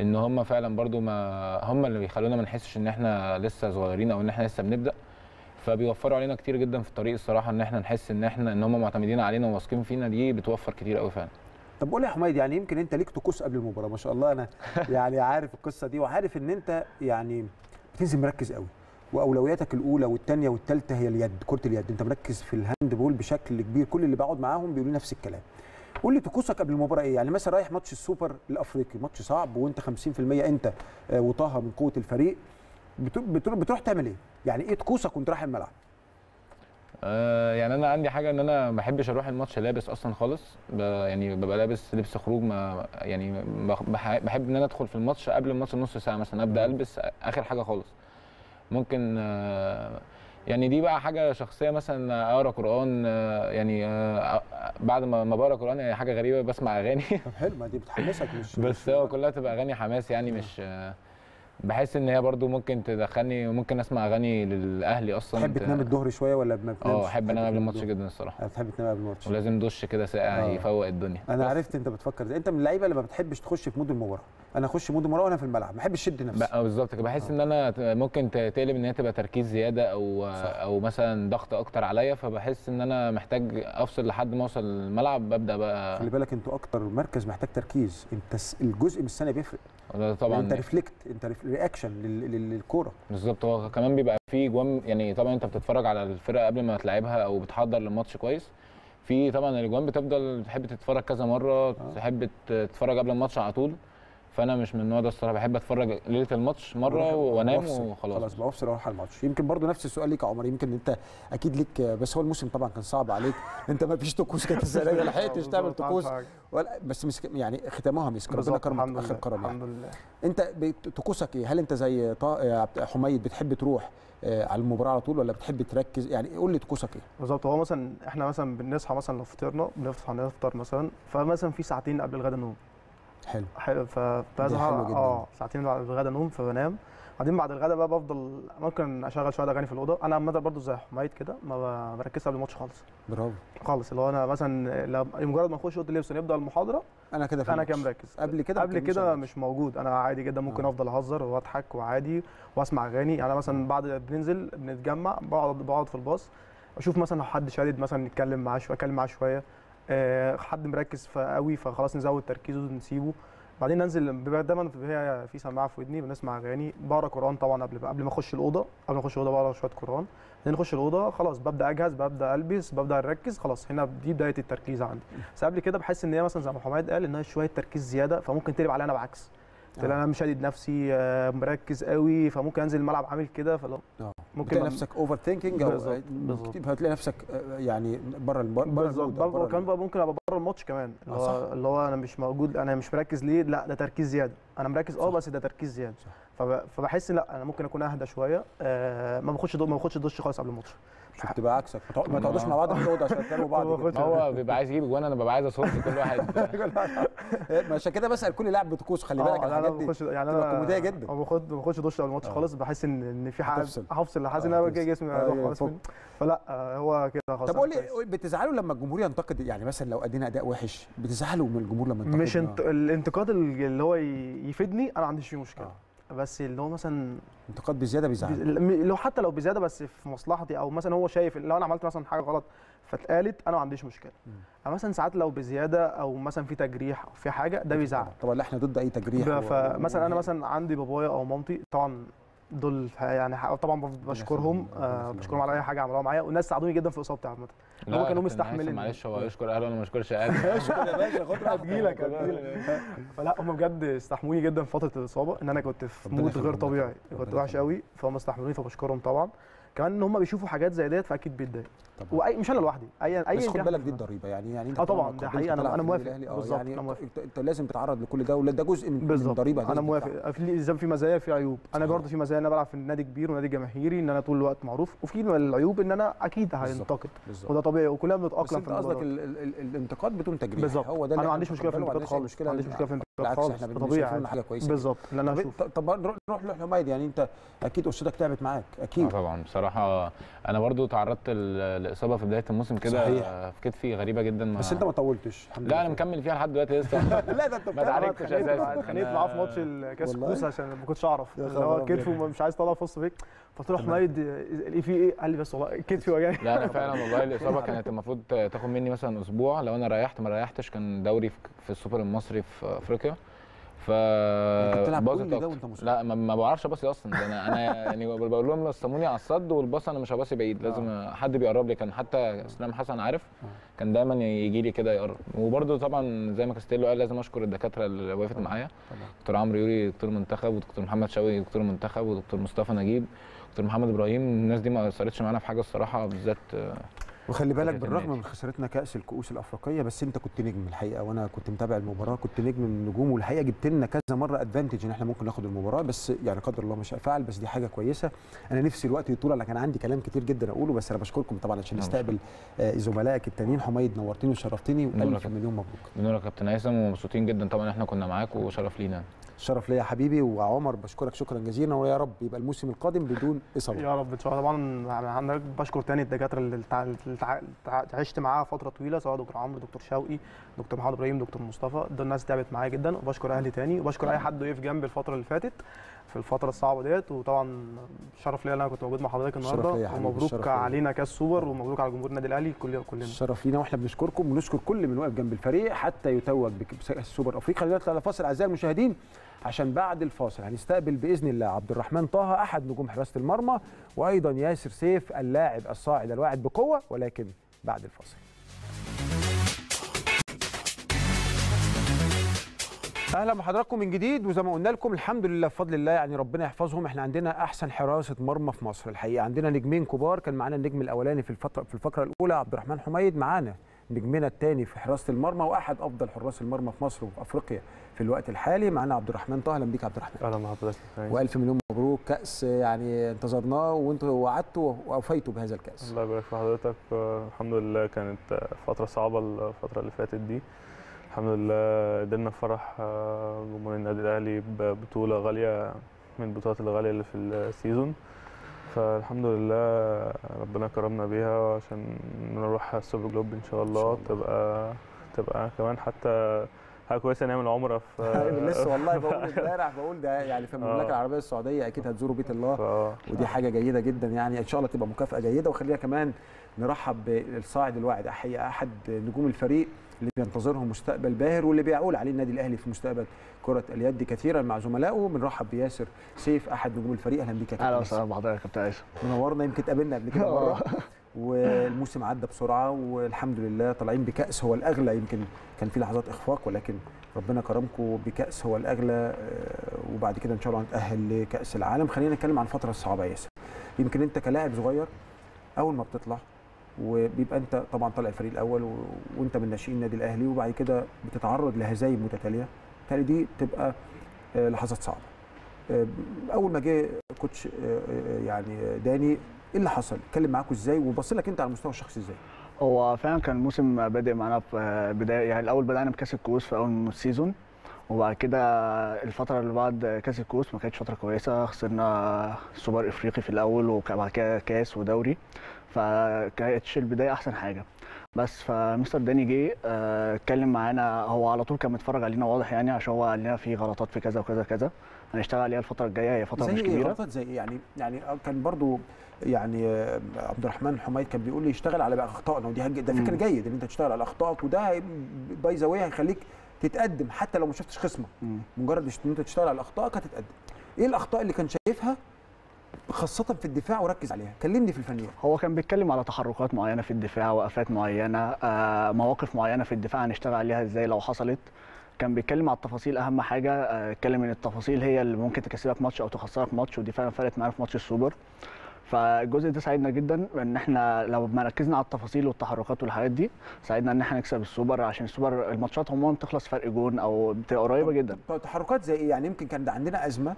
ان هم فعلا برضو ما هم اللي بيخلونا ما نحسش ان إحنا لسه صغيرين أو ان إحنا لسه بنبدأ. فبيوفروا علينا كتير جدا في الطريق الصراحة ان إحنا نحس ان إحنا ان هم معتمدين علينا وواثقين فينا دي بتوفر كتير قوي فعلا. طب قول يا حميد يعني يمكن انت ليك طقوس قبل المباراة ما شاء الله أنا يعني عارف القصة دي وعارف ان انت يعني بتنزل مركز قوي. وأولوياتك الأولى والثانيه والثالثه هي اليد كرة اليد. أنت مركز في ال handball بشكل كبير. كل اللي بقعد معاهم بيقولوا نفس الكلام. قول لي طقوسك قبل المباراة إيه؟ يعني مثلا رايح ماتش السوبر الأفريقي ماتش صعب وأنت 50% أنت آه، وطه من قوة الفريق بتروح تعمل إيه؟ يعني إيه طقوسك وأنت رايح الملعب؟ آه يعني أنا عندي حاجة إن أنا ما بحبش أروح الماتش لابس أصلا خالص. يعني ببقى لابس لبس خروج ما يعني بح- بح- بحب إن أنا أدخل في الماتش قبل الماتش نص ساعة مثلا أبدأ ألبس آخر حاجة خالص. ممكن آه يعني دي بقى حاجة شخصية مثلا أقرأ قرآن آه يعني آه بعد ما بقرأ قرآن هي حاجة غريبة بسمع أغاني. حلو ما دي بتحمسك مش بس هو كلها تبقى أغاني حماس يعني مش بحس إن هي برضو ممكن تدخلني وممكن أسمع أغاني للأهلي أصلا. تحب تنام الظهر شوية ولا ما بتنامش؟ آه أحب أنام قبل الماتش؟ جدا الصراحة. بتحب تنام قبل الماتش. ولازم دش كده ساقع. يفوق الدنيا. أنا عرفت أنت بتفكر أنت من اللعيبة اللي ما بتحبش تخش في mood المباراة. أنا اخش mood المباراه وأنا في الملعب ما احبش اشد نفسي. بقى بالظبط كده بحس إن أنا ممكن تقلب إن هي تبقى تركيز زيادة أو صح. أو مثلا ضغط أكتر عليا فبحس إن أنا محتاج أفصل لحد ما أوصل الملعب ببدأ بقى خلي بالك أنتوا أكتر مركز محتاج تركيز. أنت الجزء من الثانية بيفرق. ده طبعا أنت reflect أنت reaction للكورة. بالظبط هو كمان بيبقى فيه جوان يعني طبعا أنت بتتفرج على الفرقة قبل ما تلعبها أو بتحضر للماتش كويس. في طبعا الاجوان بتفضل تحب تتفرج كذا مرة تحب ت- تتفرج قبل الماتش على طول. فانا مش من النوع ده الصراحة. بحب اتفرج ليلة الماتش مرة وانام. وخلاص. خلاص بقى افصل وأروح على الماتش. يمكن برضو نفس السؤال ليك يا عمر. يمكن أنت أكيد ليك بس هو الموسم طبعا كان صعب عليك. أنت ما فيش طقوس كانت السنة ما لحقتش تعمل طقوس. ولا بس مسك يعني ختامها مسك. ربنا كرمك. الحمد آخر لله كرم يعني. الحمد لله. أنت طقوسك إيه؟ هل أنت زي حميد بتحب تروح آه، على المباراة على طول ولا بتحب تركز؟ يعني قول لي طقوسك إيه؟ بالظبط هو مثلا إحنا مثلا بنصحى مثلا لو فطرنا بنفتح نفطر مثلا. فمثلا في ساعتين قبل الغدا نوم. حلو. حلو ف فلازم حلو أ- جداً. آه ساعتين بعد الغدا نوم فبنام. بعدين بعد الغدا بقى بفضل ممكن أشغل شوية أغاني في الأوضة. أنا عامة برضو زي حميد كده ما بركزش قبل الماتش خالص. برافو. خالص اللي هو أنا مثلا مجرد ما أخش أوضة اللبس ونبدا المحاضرة أنا كده في أنا. كده مركز. قبل كده قبل كده مش موجود. أنا عادي جدا ممكن آه. أفضل أهزر وأضحك وعادي وأسمع أغاني. يعني أنا مثلا بعد بننزل بنتجمع بقعد بقعد في الباص أشوف مثلا لو حد شادد مثلا نتكلم معاه شوية اتكلم معاه شوية. آه، حد مركز قوي فخلاص نزود تركيزه ونسيبه. بعدين ننزل بيبقى دايما هي في سماعة في ودني بنسمع أغاني بقرأ قرآن طبعا قبل قبل ما أخش الأوضة قبل ما أخش الأوضة بقرأ شوية قرآن. بعدين أخش الأوضة خلاص ببدأ أجهز ببدأ ألبس ببدأ أركز خلاص هنا دي بداية التركيز عندي. بس قبل كده بحس إن هي مثلا زي ما حماد قال إنها شوية تركيز زيادة فممكن تقلب عليا أنا بعكس. تلاقي أنا مش شادد نفسي آه، مركز قوي فممكن أنزل الملعب عامل كده flow آه. ممكن تلاقي نفسك overthinking أو بالظبط. هتلاقي نفسك آه، يعني بره بره وكمان بقى ممكن أبقى بره الماتش كمان اللي آه،. هو اللي هو أنا مش موجود أنا مش مركز ليه لأ ده تركيز زيادة أنا مركز آه. بس ده تركيز زيادة. فبحس لأ أنا ممكن أكون أهدى شوية آه ما باخدش. ما باخدش دش خالص قبل الماتش شوف تبقى عكسك ما تقعد- ما تقعدوش مع بعض في الاوضه عشان تتابعوا بعض هو بيبقى عايز يجيب جوان أنا ببقى عايز اصد كل واحد ما عشان كده بسأل كل لاعب بطقوس خلي بالك أنا الحاجات دي بخش يعني أنا كوميدية جدا. ما باخد ما باخدش دش قبل الماتش آه. خالص بحس ان إن في حاجة. هفصل حاسس إن آه، أنا جسمي خلاص. فلا آه، هو كده خلاص طب قول. لي بتزعلوا لما الجمهور ينتقد يعني مثلا لو ادينا أداء وحش بتزعلوا من الجمهور لما ينتقد مش انت... الانتقاد اللي هو يفيدني أنا ما عنديش فيه مشكلة آه. بس اللي هو مثلا انتقاد بزيادة بيزعل. بي- لو حتى لو بزيادة بس في مصلحتي أو مثلا هو شايف لو أنا عملت مثلا حاجة غلط فاتقالت أنا ما عنديش مشكلة. أو مثلا ساعات لو بزيادة أو مثلا في تجريح أو في حاجة ده بيزعل. طبعا لا إحنا ضد أي تجريح ب- و- فمثلا أنا مثلا عندي بابايا أو مامتي طبعا دول يعني طبعا بشكرهم آه. بشكرهم على أي حاجة عملوها معايا والناس ساعدوني جدا في اصابتي عامه هو كانوا مستحملين. معلش هو يشكر اهله وأنا ما اشكرش اهله اشكر يا باشا خد راحتك. هتجيلك هتجيلك فلا هم بجد استحملوني جدا في فترة الإصابة إن أنا كنت في mood غير طبيعي. كنت وحش. قوي فهم استحملوني فبشكرهم طبعا كمان ان هم بيشوفوا حاجات زي ديت فاكيد بيتضايقوا. واي مش أنا لوحدي اي اي بس خد بالك دي. الضريبه يعني يعني انت آه طبعاً، ده حقيقي، أنا في موافق. آه، بالظبط، يعني أنا موافق. انت, لازم تتعرض لكل ده ولا ده جزء من الضريبه أنا. موافق في في مزايا في عيوب أنا. برضه في مزايا ان أنا بلعب في نادي كبير ونادي جماهيري ان أنا طول الوقت معروف وفي العيوب ان أنا أكيد. هينتقد وده طبيعي وكلنا بنتاقلم في قصدك الانتقاد بدون تجريح بالظبط هو ده أنا ما عنديش مشكله في الانتقاد خالص ما عنديش مشكله في الانتقاد خالص طبيعي حاجة كويسه بالظبط اللي أنا طب اشوفه طب نروح نروح لحمايد يعني انت أكيد اسرتك تعبت معاك آه أكيد طبعا بصراحه أنا برضو تعرضت لإصابة في بداية الموسم كده في كتفي غريبة جدا ما بس أنت ما طولتش لا أنا مكمل فيها لحد دلوقتي لسه. لا ده أنت ما اتخانقت أساسا. معاه- اتخانقت أنا- معاه في ماتش الكاس والله؟ كوس عشان ما كنتش أعرف. هو. كتفه مش عايز طالع في وسط بيك فقلت له حمايد إيه في إيه؟ قال لي بس والله كتفي وجعني لا أنا فعلا والله الإصابة كانت المفروض تاخد مني مثلا أسبوع. لو أنا ريحت ما ريحتش كان دوري في السوبر المصري في أفريقيا. ف باظت ده. وأنت مصاب. لا ما, ما بعرفش أباصي أصلا. ده أنا أنا يعني بقول لهم لصموني على الصد والباص أنا مش هباصي بعيد. لازم حد بيقرب لي. كان حتى إسلام حسن عارف كان دايما يجي لي كده يقرب. وبرده طبعا زي ما كاستيلو قال لازم أشكر الدكاترة اللي وقفت معايا. دكتور عمرو يوري دكتور منتخب ودكتور محمد شوقي دكتور منتخب ودكتور مصطفى نجيب دكتور محمد إبراهيم. الناس دي ما اثرتش معانا في حاجة الصراحة بالذات آه، وخلي بالك بالرغم. من خسارتنا كأس الكؤوس الأفريقية بس أنت كنت نجم الحقيقة وأنا كنت متابع المباراة كنت نجم من النجوم والحقيقة جبت لنا كذا مرة ادفانتج إن إحنا ممكن ناخد المباراة بس يعني قدر الله ما شاء فعل بس دي حاجة كويسة. أنا نفسي الوقت يطول أنا كان عندي كلام كتير جدا أقوله بس أنا بشكركم طبعا عشان. نستقبل آه، زملائك التانيين. حميد نورتني وشرفتني وألف مليون مبروك. بنقول يا كابتن هيثم ومبسوطين جدا طبعا إحنا كنا معاك وشرف لينا. الشرف ليا يا حبيبي وعمر بشكرك شكرا جزيلا ويا رب يبقى الموسم القادم بدون إصابة. يا رب إن شاء الله. طبعا عندك بشكر تاني الدكاترة اللي عشت معاها فترة طويلة سواء دكتور عمرو دكتور شوقي دكتور محمد إبراهيم دكتور مصطفى. دول الناس تعبت معايا جدا وبشكر أهلي تاني وبشكر أي حد وقف جنبي الفترة اللي فاتت في الفترة الصعبة ديت. وطبعا شرف ليا إن أنا كنت موجود مع حضرتك النهارده. ومبروك. علينا كاس سوبر ومبروك على جمهور النادي الأهلي كل كلنا. الشرف لينا وإحنا بنشكركم ونشكر كل من واقف جنب الفريق حتى يتوج بكأس السوبر الافريقي خلينا نطلع لفاصل أعزائي المشاهدين عشان بعد الفاصل هنستقبل بإذن الله عبد الرحمن طه أحد نجوم حراسة المرمى وأيضا ياسر سيف اللاعب الصاعد الواعد بقوة ولكن بعد الفاصل. أهلا بحضراتكم من جديد وزي ما قلنا لكم الحمد لله بفضل الله يعني ربنا يحفظهم. إحنا عندنا أحسن حراسة مرمى في مصر. الحقيقة عندنا نجمين كبار. كان معانا النجم الأولاني في الفترة في الفقرة الأولى عبد الرحمن حميد معانا نجمنا الثاني في حراسة المرمى وأحد أفضل حراس المرمى في مصر وفي افريقيا في الوقت الحالي. معانا عبد الرحمن طه أهلا بيك عبد الرحمن. أهلا بحضرتك وألف مليون مبروك. كأس يعني انتظرناه وانتوا وعدتوا واوفيتوا بهذا الكأس. الله يبارك في حضرتك. الحمد لله كانت فترة صعبة الفترة اللي فاتت دي. الحمد لله قدرنا نفرح آه، جمهور النادي الأهلي ببطولة غالية من البطولات الغالية اللي في السيزون. فالحمد لله ربنا كرمنا بيها عشان نروح السوبر جلوب إن شاء الله, الله. تبقى تبقى كمان حتى حاجة كويسة نعمل عمرة في لسه والله بقول امبارح بقول ده يعني في المملكة آه. العربية السعودية أكيد هتزوروا بيت الله ف- ودي حاجة جيدة جدا يعني إن شاء الله تبقى مكافأة جيدة. وخلينا كمان نرحب بالصاعد الواعد احيي أحد نجوم الفريق اللي بينتظرهم مستقبل باهر واللي بيعول عليه النادي الأهلي في مستقبل كرة اليد كثيرا مع زملائه. بنرحب بياسر سيف أحد نجوم الفريق. أهلا بيك يا أهلا كابتن وسهلا بحضرتك يا كابتن منورنا يمكن اتقابلنا قبل كده مرة. والموسم عدى بسرعة والحمد لله طالعين بكأس هو الأغلى. يمكن كان في لحظات إخفاق ولكن ربنا كرمكم بكاس هو الأغلى آه، وبعد كده إن شاء الله هنتأهل لكأس العالم. خلينا نتكلم عن الفترة الصعبة يا ياسر. يمكن أنت كلاعب صغير أول ما بتطلع وبيبقى أنت طبعا طالع الفريق الأول و... وأنت من ناشئين النادي الأهلي وبعد كده بتتعرض لهزايم متتالية بالتالي دي تبقى آه، لحظات صعبة. آه، أول ما جه coach يعني داني إيه اللي حصل؟ اتكلم معاكم إزاي؟ وبص لك أنت على المستوى الشخصي إزاي؟ هو فعلا كان الموسم بادئ معانا في بدايه يعني الأول بدأنا بكأس الكؤوس في أول ال season وبعد كده الفترة اللي بعد كأس الكؤوس ما كانتش فترة كويسة خسرنا سوبر إفريقي في الأول وبعد كده كأس ودوري فكانتش البداية أحسن حاجة. بس فمستر داني جه آه، اتكلم معانا هو على طول كان متفرج علينا واضح يعني عشان هو قال لنا في غلطات في كذا وكذا كذا هنشتغل عليها الفترة الجاية هي فترة مش إيه؟ كبيرة. غلطات زي إيه؟ يعني يعني كان برضو يعني آه، عبد الرحمن حميد كان بيقول لي اشتغل على بقى أخطائنا ودي ده فكر. جيد إن أنت تشتغل على أخطائك وده by the way هيخليك تتقدم حتى لو ما شفتش خصمك. مجرد إن أنت تشتغل على أخطائك هتتقدم. إيه الأخطاء اللي كان شايفها؟ خاصة في الدفاع وركز عليها. كلمني في الفنيات هو كان بيتكلم على تحركات معينة في الدفاع وقفات معينة آه، مواقف معينة في الدفاع هنشتغل عليها إزاي لو حصلت. كان بيتكلم على التفاصيل. أهم حاجة آه، اتكلم إن التفاصيل هي اللي ممكن تكسبك ماتش أو تخسرك ماتش ودي فعلا فرقت معانا في ماتش السوبر. فالجزء ده ساعدنا جدا إن إحنا لو ما ركزنا على التفاصيل والتحركات والحاجات دي ساعدنا إن إحنا نكسب السوبر عشان السوبر الماتشات عموما بتخلص فرق جون أو بتبقى قريبة جدا. طب تحركات زي إيه؟ يعني يمكن كان عندنا أزمة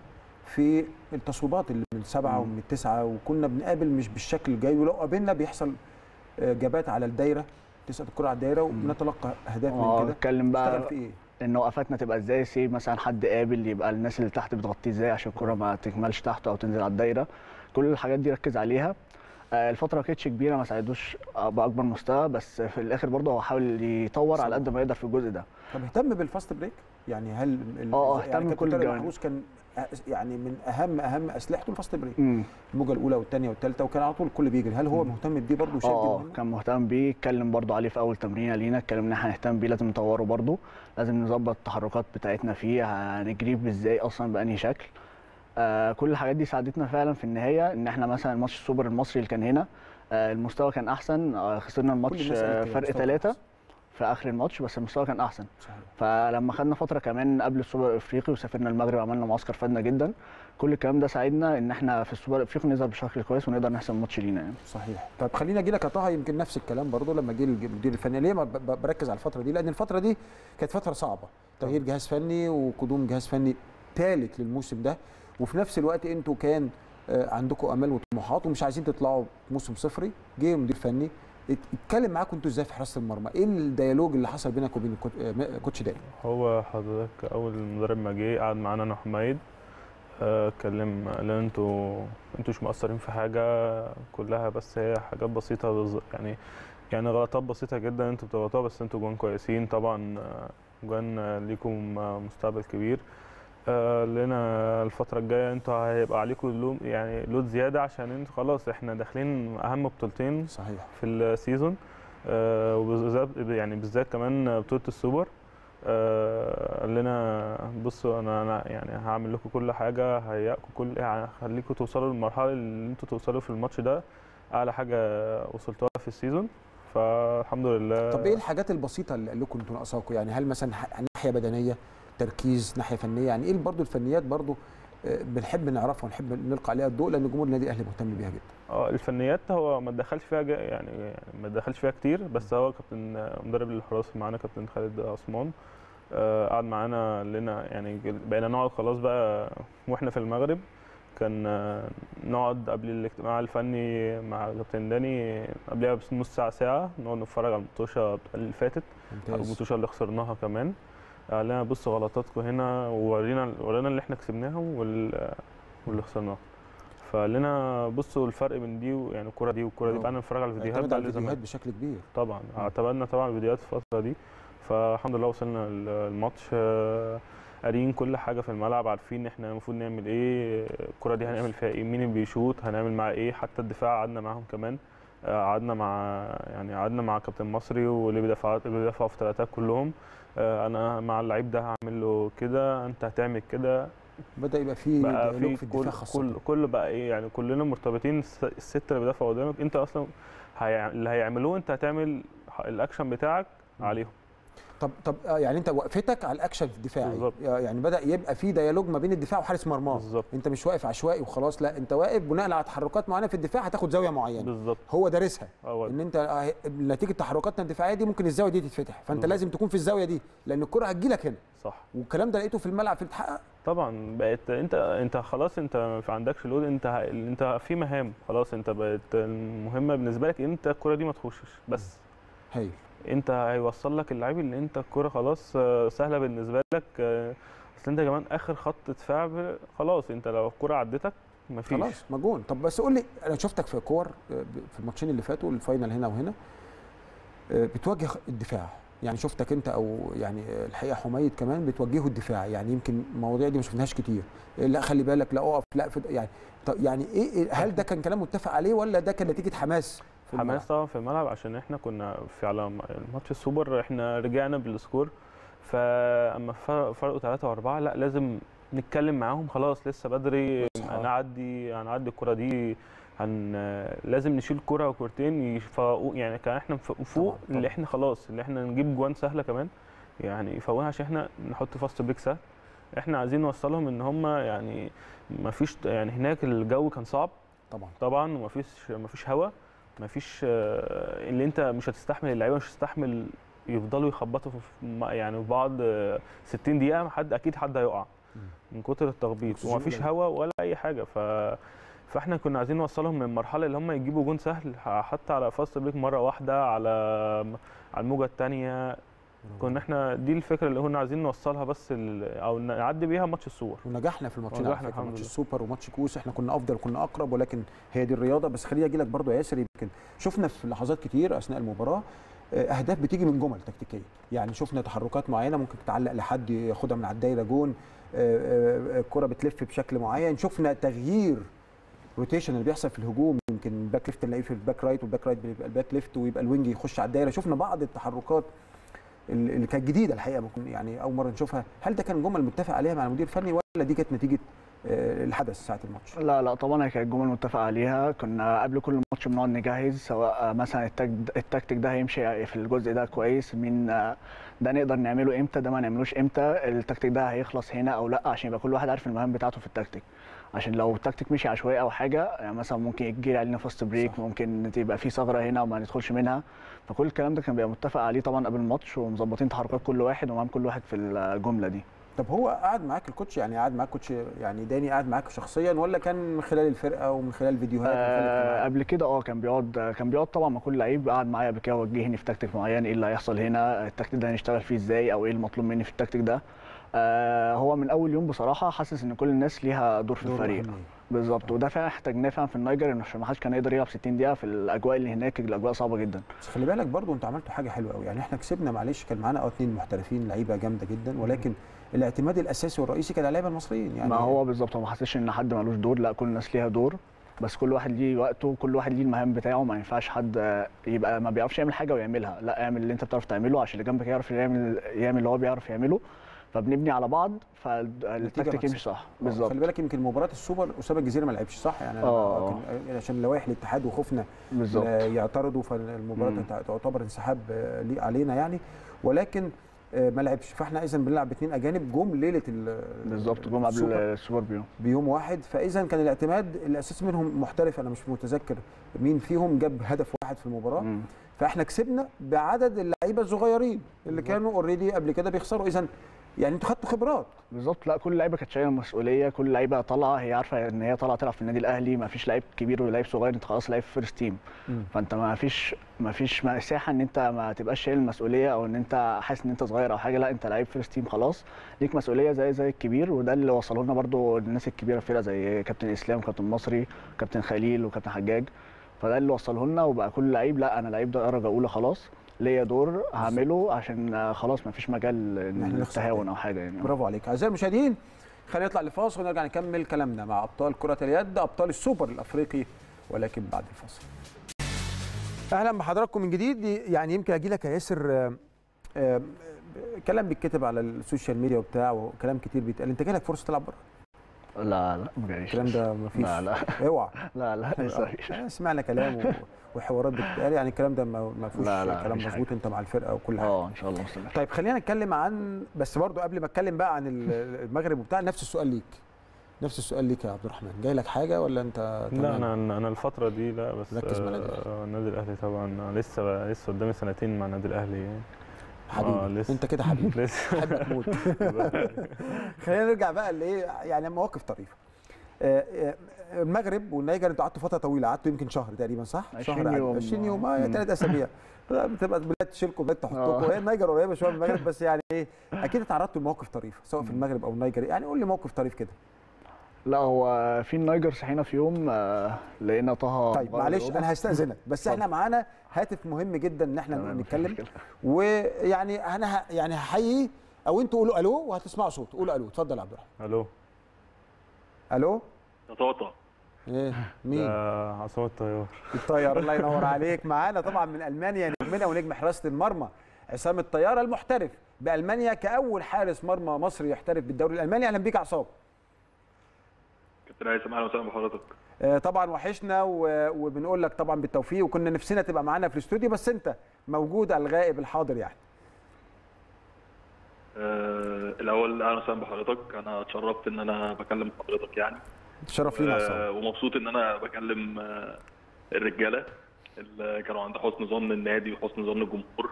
في التصويبات اللي من السبعه مم. ومن التسعه وكنا بنقابل مش بالشكل الجاي ولو قابلنا بيحصل آه، جابات على الدايرة تسقط الكرة على الدايرة وبنتلقى أهداف من آه كده. اتكلم بقى في إيه؟ إن وقفاتنا تبقى إزاي؟ سي مثلا حد قابل يبقى الناس اللي تحت بتغطيه إزاي عشان الكرة ما تكملش تحته أو تنزل على الدايرة. كل الحاجات دي ركز عليها. آه، الفترة ما كانتش كبيرة ما ساعدوش آه، بأكبر مستوى بس في الآخر برضه هو حاول يطور على قد ما يقدر في الجزء ده. طب اهتم بال fast break؟ يعني هل آه، يعني اهتم كابتن بكل الجوانب. كان يعني من أهم أهم أسلحته ال fast break. الموجة الأولى والثانيه والثالثه وكان على طول الكل بيجري. هل هو مهتم بدي برضه شايف آه؟ كان مهتم بيه. اتكلم برضو عليه في أول تمرينة لينا اتكلم إن إحنا هنهتم بيه لازم نطوره برضو لازم نظبط التحركات بتاعتنا فيه. هنجريه إزاي أصلا بأنهي شكل. آه كل الحاجات دي ساعدتنا فعلا في النهاية إن إحنا مثلا ماتش السوبر المصري اللي كان هنا آه المستوى كان أحسن آه خسرنا الماتش آه فرق أحسن. في آخر الماتش بس المستوى كان أحسن. صحيح. فلما خدنا فترة كمان قبل السوبر الأفريقي وسافرنا المغرب عملنا معسكر فادنا جدا كل الكلام ده ساعدنا إن إحنا في السوبر الأفريقي نظهر بشكل كويس ونقدر نحسم الماتش لينا يعني. صحيح. طب خلينا أجي لك يا طه يمكن نفس الكلام برضه لما جه المدير الفني. ليه بركز على الفترة دي؟ لأن الفترة دي كانت فترة صعبة. تغيير جهاز فني وقدوم جهاز فني ثالث للموسم ده. وفي نفس الوقت أنتوا كان آه، عندكم امال وطموحات ومش عايزين تطلعوا موسم صفري جه مدير فني ات- اتكلم معاكم أنتوا إزاي في حراسة المرمى؟ إيه ال dialogue اللي حصل بينك وبين آه، coach داني هو حضرتك أول مدرب ما جه قعد معانا أنا وحمايد آه، اتكلم قال أنتوا أنتوا مش مقصرين في حاجة كلها بس هي حاجات بسيطة بز- يعني يعني غلطات بسيطة جدا أنتوا بتغلطوها بس أنتوا جوان كويسين. طبعا جوان ليكم مستقبل كبير. آه، لنا الفترة الجاية أنتوا هيبقى عليكم load يعني load زيادة عشان أنتوا خلاص إحنا داخلين أهم بطولتين صحيح. في ال season. آه، وبالذات يعني بالذات كمان بطولة السوبر. آه، قال لنا بصوا أنا أنا يعني هعمل لكم كل حاجة هيئكم كل يعني هخليكم توصلوا للمرحلة اللي أنتوا توصلوا في الماتش ده أعلى حاجة وصلتوها في ال season. فالحمد لله. طب إيه الحاجات البسيطة اللي قال لكم أنتوا ناقصاكم يعني هل مثلا ناحية بدنية؟ تركيز ناحية فنية. يعني إيه برضه الفنيات برضه آه، بنحب نعرفها ونحب نلقى عليها الضوء لأن جمهور النادي الأهلي مهتم بيها جدا. آه الفنيات هو ما دخلش فيها يعني يعني ما دخلش فيها كتير بس هو كابتن مدرب الحراس معانا كابتن خالد عثمان آه، قعد معانا لنا يعني بقينا نقعد خلاص بقى وإحنا في المغرب. كان آه، نقعد قبل الاجتماع الفني مع كابتن داني قبلها بنص ساعة ساعة نقعد نتفرج على المطوشه اللي فاتت. المطوشه اللي خسرناها كمان. قال لنا بصوا غلطاتكم هنا وورينا ورينا اللي إحنا كسبناهم وال- واللي خسرناها فقال لنا بصوا الفرق بين دي يعني الكوره دي والكوره دي. برافو. بقى نتفرج على الفيديوهات على الفيديوهات بشكل كبير. طبعا اعتمدنا طبعا الفيديوهات في الفترة دي. فالحمد لله وصلنا ال- الماتش آه، قاريين كل حاجة في الملعب عارفين إحنا المفروض نعمل إيه الكرة دي هنعمل فيها إيه مين اللي بيشوط هنعمل معاه إيه. حتى الدفاع قعدنا معاهم كمان آه، قعدنا مع يعني قعدنا مع كابتن مصري واللي بيدافع بيدافعوا في ثلاثات كلهم. آه، أنا مع اللعيب ده هعمل له كده أنت هتعمل كده. بدأ يبقى في بقى في في كل كل كل بقى إيه يعني كلنا مرتبطين الس- الست اللي بيدافعوا قدامك أنت أصلا هي... اللي هيعملوه أنت هتعمل الأكشن بتاعك. عليهم. طب طب آه، يعني أنت وقفتك على الأكشن الدفاعي بالظبط. يعني بدأ يبقى في dialogue ما بين الدفاع وحارس مرماه. أنت مش واقف عشوائي وخلاص لا أنت واقف بناء على تحركات معينة في الدفاع هتاخد زاوية معينة. بالظبط. هو دارسها. إن أنت آه، نتيجة تحركاتنا الدفاعية دي ممكن الزاوية دي تتفتح. فأنت بالظبط. لازم تكون في الزاوية دي لأن الكرة هتجيلك هنا. صح. والكلام ده لقيته في الملعب في التحقق طبعا بقت أنت أنت خلاص أنت ما عندكش load أنت. أنت في مهام. خلاص أنت بقت المهمة بالنسبة لك أنت الكرة دي ما تخشش. بس. هايل. انت هيوصل لك اللعيب ان انت الكرة خلاص آه، سهلة بالنسبة لك. آه، اصل انت كمان اخر خط دفاع خلاص انت لو الكرة عدتك مفيش. خلاص مجون طب بس قول لي أنا شفتك في كور آه، في الماتشين اللي فاتوا ال final هنا وهنا بتواجه الدفاع. يعني شفتك انت أو يعني الحقيقة حميد كمان بتوجهه الدفاع. يعني يمكن المواضيع دي ما شفناهاش كتير. لا خلي بالك لا اقف لا يعني طب يعني إيه هل ده كان كلام متفق عليه ولا ده كان نتيجة حماس؟ في الملعب؟ حماس طبعا في الملعب عشان إحنا كنا في على ماتش السوبر إحنا رجعنا بال score فأما فر- فرقوا ثلاثة وأربعة لأ لازم نتكلم معاهم خلاص لسه بدري. هنعدي هنعدي الكرة دي هن لازم نشيل كرة وكورتين يفوقوا يعني كان إحنا فوق طبعاً. اللي إحنا خلاص اللي إحنا نجيب جوان سهلة كمان يعني يفوقوها عشان إحنا نحط fast break سهل إحنا عايزين نوصلهم إن هم يعني ما فيش يعني هناك الجو كان صعب طبعا طبعا ومفيش مفيش هوا مفيش آه، اللي انت مش هتستحمل اللعيبة مش هتستحمل يفضلوا يخبطوا في يعني في بعض آه، 60 دقيقة حد أكيد حد هيقع. من كتر التخبيط ومفيش قليل. هوا ولا أي حاجة ف فاحنا كنا عايزين نوصلهم من المرحلة اللي هم يجيبوا جون سهل حتى على fast break مرة واحدة على على الموجة الثانية كنا إحنا دي الفكرة اللي كنا عايزين نوصلها بس ال- أو نعدي بيها ماتش السوبر. ونجحنا في الماتشين. على فكرة ماتش. السوبر وماتش كوس إحنا كنا أفضل كنا أقرب ولكن هي دي الرياضة. بس خليني أجي لك برضه يا ياسر يمكن شفنا في لحظات كتير أثناء المباراة آه، أهداف بتيجي من جمل تكتيكية. يعني شفنا تحركات معينة ممكن تتعلق لحد ياخدها من على الدايرة جون آه، آه، آه، الكره بتلف بشكل معين. شفنا تغيير rotation اللي بيحصل في الهجوم. يمكن الباك ليفت نلاقيه في الباك رايت والباك رايت بيبقى الباك ليفت ويبقى الوينج يخش على الدايرة. شفنا بعض التحركات اللي كانت جديدة الحقيقة ممكن يعني أول مرة نشوفها. هل ده كان جمل متفق عليها مع المدير الفني ولا دي كانت نتيجة آه، الحدث ساعة الماتش؟ لا لا طبعا هي كانت جمل متفق عليها. كنا قبل كل ماتش بنقعد نجهز سواء مثلا التك- التكتيك ده هيمشي في الجزء ده كويس مين ده نقدر نعمله إمتى ده ما نعملوش إمتى التكتيك ده هيخلص هنا أو لأ عشان يبقى كل واحد عارف المهام بتاعته في التكتيك. عشان لو التكتيك مشي عشوائي أو حاجة يعني مثلا ممكن يجي علينا fast break صح. ممكن تبقى في ثغرة هنا وما ندخلش منها فكل الكلام ده كان بيبقى متفق عليه طبعا قبل الماتش ومظبطين تحركات كل واحد ومهام كل واحد في الجملة دي طب هو قعد معاك ال coach يعني قعد معاك coach يعني داني قعد معاك شخصيا ولا كان من خلال الفرقة ومن خلال فيديوهات آه؟ قبل كده آه كان بيقعد كان بيقعد طبعا مع كل لعيب قعد معايا قبل كده وجهني في تكتيك معين إيه اللي هيحصل هنا التكتيك ده هنشتغل فيه إزاي أو إيه المطلوب مني في التكتيك ده آه هو من أول يوم بصراحة حاسس إن كل الناس ليها دور في دور الفريق. بالظبط. وده فعلا احتاجناه فعلا في النيجر ان ما حدش كان يقدر يلعب 60 دقيقة في الأجواء اللي هناك الأجواء صعبة جدا. بس خلي بالك برضو أنتوا عملتوا حاجة حلوة قوي يعني إحنا كسبنا معلش كان معانا آه اتنين محترفين لعيبة جامدة جدا ولكن الاعتماد الأساسي والرئيسي كان على اللعيبة المصريين. يعني ما هو بالظبط ما حسيتش إن حد ملوش دور. لا كل الناس ليها دور. بس كل واحد ليه وقته كل واحد ليه المهام بتاعه. ما ينفعش حد آه، يبقى ما بيعرفش يعمل حاجة ويعملها. لا اعمل اللي أنت بتعرف تعمله. عشان اللي جنبك يعرف يعمل يعمل اللي هو بيعرف يعمله. فبنبني على بعض فالتكتيك. يمشي صح. آه، بالظبط. خلي بالك يمكن مباراة السوبر أسامة الجزيرة ما لعبش صح؟ يعني آه. كان- عشان لوائح الاتحاد وخوفنا بالظبط. آه، يعترضوا فالمباراة تعتبر انسحاب آه، علينا يعني. ولكن آه، ما لعبش. فإحنا اذا بنلعب باثنين أجانب جم ليلة ال- بالظبط جم قبل السوبر. بيوم. بيوم واحد. فاذا كان الاعتماد الأساس منهم محترف أنا مش متذكر مين فيهم جاب هدف واحد في المباراة. مم. فإحنا كسبنا بعدد اللعيبة الصغيرين اللي كانوا already قبل كده بيخسروا. اذا يعني أنتوا خدتوا خبرات. بالظبط. لا كل لعيبة كانت شايلة مسؤوليه كل لعيبة طالعة هي عارفة إن هي طالعة تلعب في النادي الأهلي ما فيش لعيب كبير ولا لعيب صغير أنت خلاص لعيب first team. فأنت ما فيش ما فيش مساحة إن أنت ما تبقاش شايل المسؤولية أو إن أنت حاسس إن أنت صغير أو حاجة. لا أنت لعيب first team خلاص. ليك مسؤولية زي زي الكبير وده اللي وصله لنا برضو الناس الكبيرة في الفرقه زي كابتن إسلام وكابتن مصري وكابتن خليل وكابتن حجاج. فده اللي وصله لنا وبقى كل لعيب لا أنا لعيب درجة أولى خلاص. ليا دور هعمله عشان خلاص ما فيش مجال للتهاون. أو حاجة يعني. برافو عليك. أعزائي المشاهدين خلينا نطلع لفاصل ونرجع نكمل كلامنا مع أبطال كرة اليد أبطال السوبر الأفريقي ولكن بعد الفاصل. أهلا بحضراتكم من جديد. يعني يمكن أجي لك يا ياسر آه، آه، كلام بيتكتب على ال social media وبتاع وكلام كتير بيتقال. أنت جالك فرصة تلعب بره. لا لا. ما جايش الكلام ده مفيش لا لا. اوعى. لا لا لسه مفيش. آه، سمعنا كلام وحوارات بتتقال يعني الكلام ده ما ما فيهوش لا، لا، كلام مظبوط انت مع الفرقة وكل حاجة. آه إن شاء الله مستمر طيب خلينا نتكلم عن بس برضو قبل ما اتكلم بقى عن ال- المغرب وبتاع نفس السؤال ليك. نفس السؤال ليك يا عبد الرحمن. جاي لك حاجة ولا انت لا؟ أنا أنا الفترة دي لا بس ركز مع النادي آه، النادي الأهلي طبعا لسه لسه قدامي سنتين مع النادي الأهلي. حبيبي آه، لسه. انت كده حبيبي لسه احبك موت خلينا نرجع بقى لايه يعني مواقف طريفة آه، آه، المغرب والنيجر أنتوا قعدتوا فترة طويلة قعدتوا يمكن شهر تقريبا صح؟ 20 شهر يوم. 20 يوم آه. ثلاث أسابيع بتبقى بلاد تشيلكم بلاد تحطكم آه. هي النيجر قريبة شوية من المغرب بس يعني إيه أكيد اتعرضتوا لمواقف طريفة سواء في المغرب أو النيجر يعني قول لي موقف طريف كده لا هو في النيجر صحينا في يوم آه، لقينا طه طيب معلش. أنا هستأذنك بس إحنا معانا هاتف مهم جدا إن إحنا نتكلم. ويعني أنا ه- يعني هحييه أو أنتوا قولوا ألو وهتسمعوا صوت. قولوا ألو اتفضل يا عبد الرحمن. ألو. ألو؟ يا طاطا. إيه مين؟ ده عاصمه الطيار. الطيار الله ينور عليك. معانا طبعا من ألمانيا نجمنا ونجم حراسة المرمى عصام الطيار المحترف بألمانيا كأول حارس مرمى مصري يحترف بالدوري الألماني. أهلا بيك يا عصام. كابتن هيثم أهلا وسهلا بحضرتك آه، طبعا وحشنا وبنقول لك طبعا بالتوفيق وكنا نفسنا تبقى معانا في الاستوديو بس انت موجود الغائب الحاضر يعني. آه الأول أهلا وسهلا بحضرتك. أنا اتشرفت إن أنا بكلم حضرتك يعني. تشرف لينا عصام آه ومبسوط إن أنا بكلم الرجالة اللي كانوا عند حسن ظن النادي وحسن ظن الجمهور.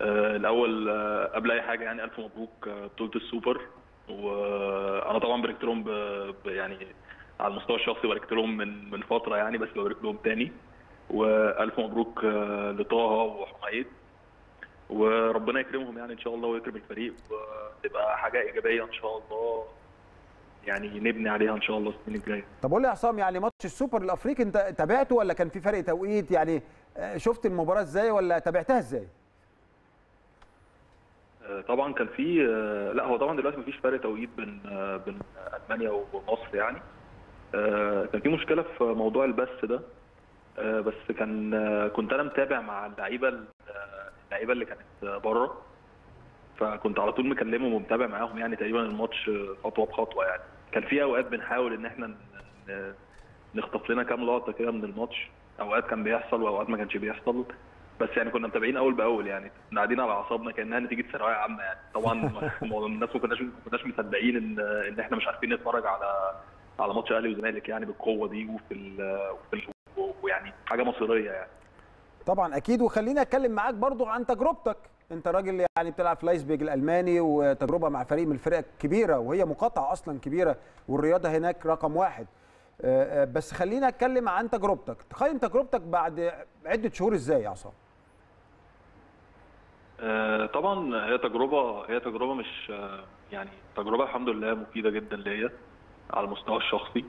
الأول قبل أي حاجة يعني ألف مبروك بطولة السوبر. وأنا طبعا باركت لهم ب- ب- يعني على المستوى الشخصي باركت لهم من من فترة يعني بس ببارك لهم تاني. وألف مبروك آه، لطه وحميد. وربنا يكرمهم يعني إن شاء الله ويكرم الفريق وتبقى حاجة إيجابية إن شاء الله يعني نبني عليها إن شاء الله السنين الجاية. طب قول لي يا عصام يعني ماتش السوبر الأفريقي أنت تابعته ولا كان في فرق توقيت؟ يعني آه، شفت المباراة إزاي ولا تابعتها إزاي؟ آه، طبعا كان في لا هو طبعا دلوقتي مفيش فرق توقيت بين بين ألمانيا ومصر يعني. كان في مشكلة في موضوع البث ده. آه، بس كان آه، كنت أنا متابع مع اللعيبة ال- آه، اللعيبة اللي كانت بره. فكنت على طول مكلمهم ومتابع معاهم يعني تقريبا الماتش آه، خطوة بخطوة يعني. كان في أوقات بنحاول إن إحنا نخطف لنا كام لقطة كده من الماتش. أوقات كان بيحصل وأوقات ما كانش بيحصل. بس يعني كنا متابعين أول بأول يعني. كنا قاعدين على أعصابنا كأنها نتيجة ثانوية عامة يعني. طبعا الناس ما كناش ما كناش مصدقين إن إن إحنا مش عارفين نتفرج على على ماتش أهلي وزمالك يعني بالقوة دي وفي ال وفي ال ويعني حاجة مصيرية يعني. طبعا أكيد. وخليني أتكلم معاك برضو عن تجربتك. أنت راجل يعني بتلعب في لايسبيج الألماني وتجربة مع فريق من الفرق الكبيره وهي مقاطعة أصلا كبيرة والرياضة هناك رقم واحد. آه، آه، بس خلينا أتكلم عن تجربتك. تقيم تجربتك بعد عدة شهور إزاي يا عصام؟ آه، طبعا هي تجربة هي تجربة مش يعني تجربة الحمد لله مفيدة جدا ليا. على المستوى الشخصي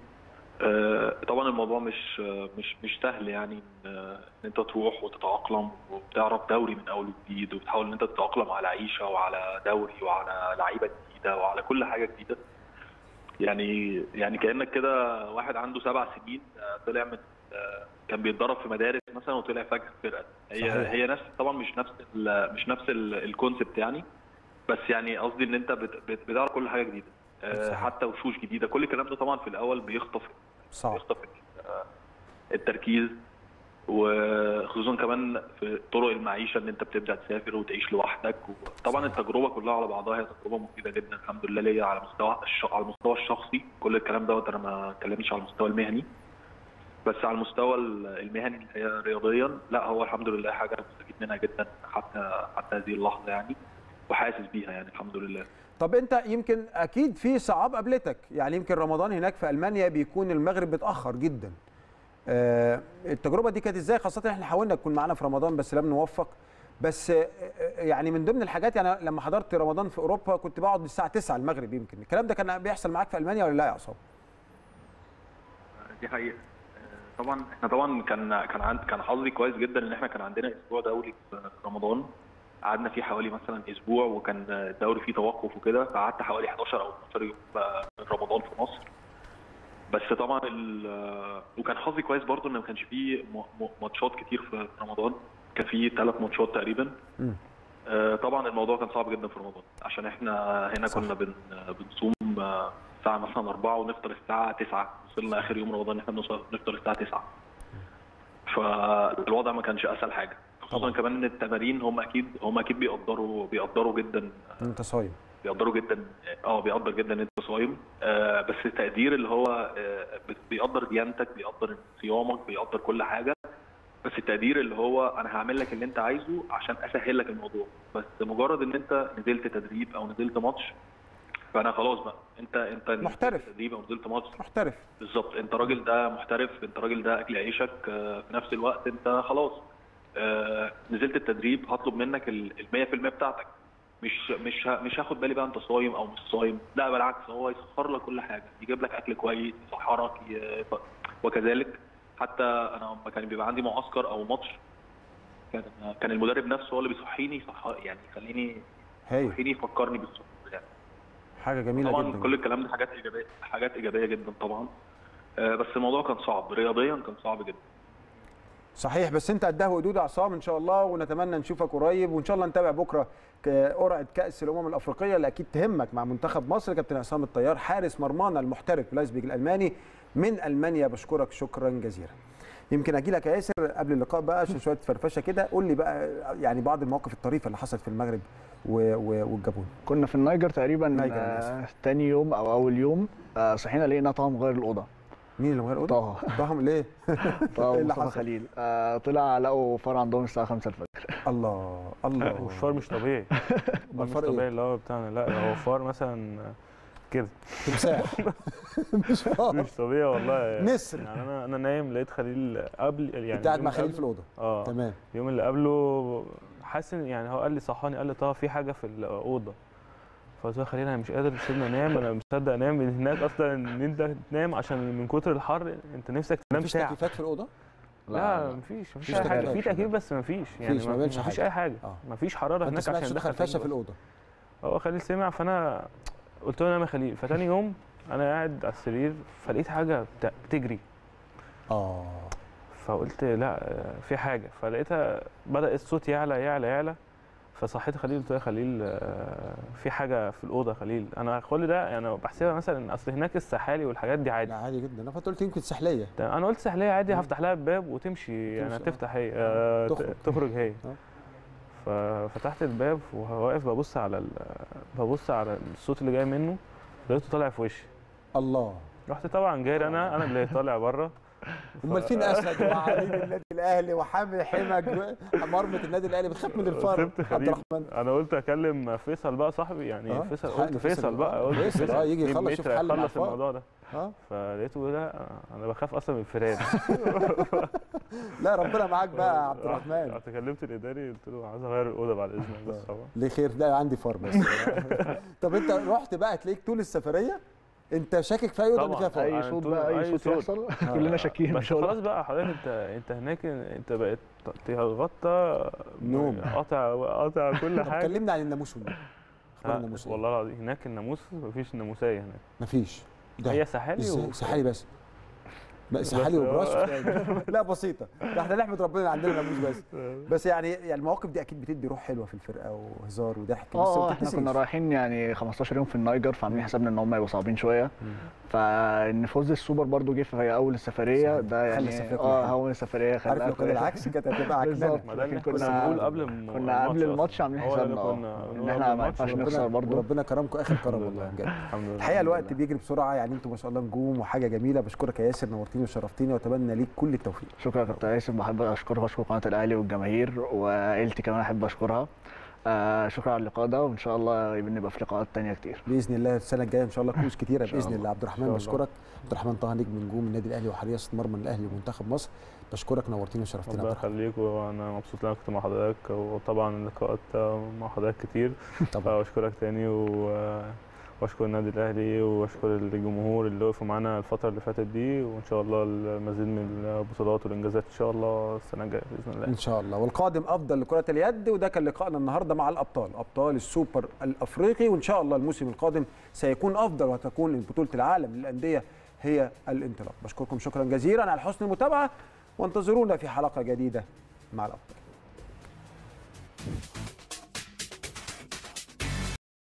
آه، طبعا الموضوع مش آه، مش مش سهل يعني إن آه، أنت تروح وتتأقلم وبتعرف دوري من أول وجديد وبتحاول إن أنت تتأقلم على عيشة وعلى دوري وعلى لعيبة جديدة وعلى كل حاجة جديدة يعني يعني كأنك كده واحد عنده سبع سنين طلع من كان بيتدرب في مدارس مثلا وطلع فجأة في فرقة هي صحيح. هي نفس طبعا مش نفس ال- مش نفس الكونسبت يعني بس يعني قصدي إن أنت بت- بت- بتعرف كل حاجة جديدة. حتى وشوش جديدة. كل الكلام ده طبعا في الأول بيخطف صعب بيخطف ال- التركيز وخصوصا كمان في طرق المعيشة إن أنت بتبدأ تسافر وتعيش لوحدك. طبعا التجربة كلها على بعضها هي تجربة مفيدة جدا الحمد لله. ليا على مستوى الش... على المستوى الشخصي. كل الكلام دوت أنا ما اتكلمتش على المستوى المهني. بس على المستوى المهني اللي هي رياضيا لا هو الحمد لله حاجة مستفيد منها جدا حتى حتى هذه اللحظة يعني وحاسس بيها يعني الحمد لله. طب انت يمكن أكيد في صعاب قابلتك. يعني يمكن رمضان هناك في ألمانيا بيكون المغرب متاخر جدا. آه، التجربة دي كانت إزاي؟ خاصة إحنا حاولنا تكون معانا في رمضان بس لم نوفق. بس آه، آه، يعني من ضمن الحاجات يعني لما حضرت رمضان في أوروبا كنت بقعد الساعة 9 المغرب يمكن. الكلام ده كان بيحصل معاك في ألمانيا ولا لا يا عصام؟ دي حقيقة. آه، طبعا إحنا طبعا كان كان عند كان حظي كويس جدا إن إحنا كان عندنا أسبوع دولي في رمضان. قعدنا فيه حوالي مثلا أسبوع وكان الدوري فيه توقف وكده فقعدت حوالي 11 أو 12 يوم من رمضان في مصر. بس طبعا ال- وكان حظي كويس برضو إن ما كانش فيه ماتشات كتير في رمضان. كان فيه ثلاث ماتشات تقريبا. آه، طبعا الموضوع كان صعب جدا في رمضان. عشان إحنا هنا صح. كنا بن بنصوم آه، الساعة مثلا 4 ونفطر الساعة 9 وصلنا آخر يوم رمضان إحنا بنوصل- نفطر الساعة 9 فالوضع ما كانش أسهل حاجة. خصوصا طبعا. كمان إن التمارين هم أكيد هم أكيد بيقدروا بيقدروا جدا. أنت صايم. بيقدروا جدا آه بيقدر جدا إن أنت صايم. آه بس التقدير اللي هو آه بيقدر ديانتك بيقدر صيامك بيقدر كل حاجة. بس التقدير اللي هو أنا هعمل لك اللي أنت عايزه عشان أسهل لك الموضوع. بس مجرد إن أنت نزلت تدريب أو نزلت ماتش فأنا خلاص بقى. أنت أنت محترف. تدريب أو نزلت ماتش. محترف. بالظبط. أنت راجل ده محترف. أنت راجل ده أكل عيشك. آه، في نفس الوقت أنت خلاص. نزلت التدريب هطلب منك ال 100% بتاعتك. مش مش مش هاخد بالي بقى انت صايم أو مش صايم. لا بالعكس هو يسخر لك كل حاجة يجيب لك أكل كويس يسحرك وكذلك حتى أنا لما كان بيبقى عندي معسكر أو ماتش كان كان المدرب نفسه هو اللي بيصحيني يصح- يعني يخليني يصحيني يفكرني بالسحور يعني. حاجة جميلة طبعا جدا. كل الكلام ده حاجات إيجابية حاجات إيجابية جدا طبعا. آه، بس الموضوع كان صعب رياضيا كان صعب جدا. صحيح بس انت قدها وقدود عصام إن شاء الله ونتمنى نشوفك قريب وإن شاء الله نتابع بكرة قرعة كأس الأمم الأفريقية اللي أكيد تهمك مع منتخب مصر كابتن عصام الطيار حارس مرمانا المحترف لايسبيج الألماني. من ألمانيا بشكرك شكرا جزيلا. يمكن أجي لك يا ياسر قبل اللقاء بقى عشان شوية فرفشة كده. قول لي بقى يعني بعض المواقف الطريفة اللي حصلت في المغرب والجابون. كنا في النيجر تقريبا أنا آه تاني يوم أو أول يوم آه صحينا لقينا طه مغير الأوضة. مين اللي مغير اوضه؟ طه. طه ليه؟ طه إيه اللي حصل؟ خليل. آه طلع لقوا فار عندهم الساعة 5 الفجر. الله الله. والفار مش طبيعي. الفار مش إيه؟ طبيعي اللي هو بتاعنا. لا هو فار مثلا كده. تمساح. مش فار. مش طبيعي والله. نسر. يعني أنا أنا نايم لقيت خليل قبل يعني أنت قاعد مع خليل في الأوضة؟ آه. تمام. اليوم اللي قبله حاسس يعني هو قال لي صحاني قال لي طه في حاجة في الأوضة. فقلت له خليل أنا مش قادر سيبني أنام أنا مش مصدق أنام من هناك أصلا إن أنت تنام عشان من كتر الحر أنت نفسك تنام مفيش ساعة. تكييفات في الأوضة؟ لا مفيش مفيش مفيش أي حاجة. في تكييف بس مفيش يعني مفيش، مفيش حاجة. أي حاجة. آه. مفيش حرارة هناك عشان تاني في الأوضة؟ هو خليل سمع فأنا قلت له يا خليل. فتاني يوم أنا قاعد على السرير فلقيت حاجة بت- بتجري. آه. فقلت لا في حاجة. فلقيتها بدأ الصوت يعلى يعلى يعلى. فصحيت خليل قلت له يا خليل آه، في حاجة في الأوضة خليل. أنا كل ده يعني بحسبها مثلا أصل هناك السحالي والحاجات دي عادي. لا عادي جدا. أنا قلت يمكن سحلية. أنا قلت سحلية عادي. هفتح لها الباب وتمشي يعني تمشي، آه. هتفتح هي آه، ت- تخرج. تخرج هي. آه. ففتحت الباب وواقف ببص على ببص على الصوت اللي جاي منه لقيته طالع في وشي. الله. رحت طبعا جاي أنا أنا اللي طالع بره. أمال فين أسد؟ الأهلي وحامي حمج مرمى النادي الأهلي بتخاف من الفار. عبد الرحمن. أنا قلت أكلم فيصل بقى صاحبي يعني آه، فيصل قلت فيصل، بقى. آه، قلت فيصل، آه، يجي 2 يخلص، يشوف حل يخلص. الموضوع ده. آه. فلقيته لا أنا بخاف أصلا من الفيران. لا ربنا معاك بقى يا عبد الرحمن. رحت كلمت الإداري قلت له عايز أغير الأوضة بعد إذنك بس طبعا. ليه خير؟ لا عندي فار بس. طب أنت رحت بقى تلاقيك طول السفرية انت شاكك في أي أوضة. فيها أي صوت بقى أي أي صوت. يحصل. كلنا شاكين بس خلاص بقى حضرتك انت انت هناك انت بقيت تغطى نوم. قاطع قاطع كل طب حاجة. كلمنا عن الناموس أخبار إيه؟ والله العظيم هناك الناموس مفيش ناموسية هناك. مفيش. ده هي سحالي إزاي؟ و... سحالي بس. بس- وبراس لا بسيطة. ده إحنا نحمد ربنا اللي عندنا ناموس بس. بس يعني يعني المواقف دي أكيد بتدي روح حلوة في الفرقة وهزار وضحك. بس ما آه إحنا. كنا رايحين يعني 15 يوم في النيجر فعاملين حسابنا إن هم يبقوا صعبين شوية. فإن فوز السوبر برضو جه في أول السفرية صحيح. ده خلى يعني آه. أول سفرية عارف خلاها لو كان في- العكس كانت هتبقى بالظبط. ما ده اللي كنا كنا- بنقول قبل كنا قبل الماتش عاملين حسابنا كنا إن إحنا ما ينفعش نخسر برضو وربنا كرمكم آخر كرم والله لله. بجد الحمد لله الحقيقة الوقت. بيجري بسرعة يعني أنتم ما شاء الله نجوم وحاجة جميلة بشكرك يا ياسر نورتيني وشرفتيني وأتمنى ليك كل التوفيق شكرا يا كابتن ياسر بحب اشكرك وأشكر قناه الاهلي والجماهير وعيلتي كمان أحب أشكرها آه شكرا على اللقاء ده وإن شاء الله نبقى في لقاءات تانية كتير بإذن الله السنة الجاية إن شاء الله كوز كتيرة بإذن الله. الله عبد الرحمن الله. بشكرك عبد الرحمن طه نجم نجوم النادي الأهلي وحريصه مرمى الأهلي ومنتخب مصر بشكرك ربنا عبد الرحمن. يخليك وأنا مبسوط إن أنا كنت مع حضرتك وطبعا اللقاءات مع حضرتك كتير طبعا فأشكرك تاني و... وأشكر النادي الأهلي وأشكر الجمهور اللي وقفوا معانا الفترة اللي فاتت دي وإن شاء الله المزيد من البطولات والإنجازات إن شاء الله السنة الجاية بإذن الله. إن شاء الله. والقادم أفضل لكرة اليد وده كان لقائنا النهارده مع الأبطال. أبطال السوبر الأفريقي وإن شاء الله الموسم القادم سيكون أفضل وتكون بطوله العالم للأندية هي الانطلاق. بشكركم شكرا جزيلا على حسن المتابعة وانتظرونا في حلقة جديدة مع الأبطال.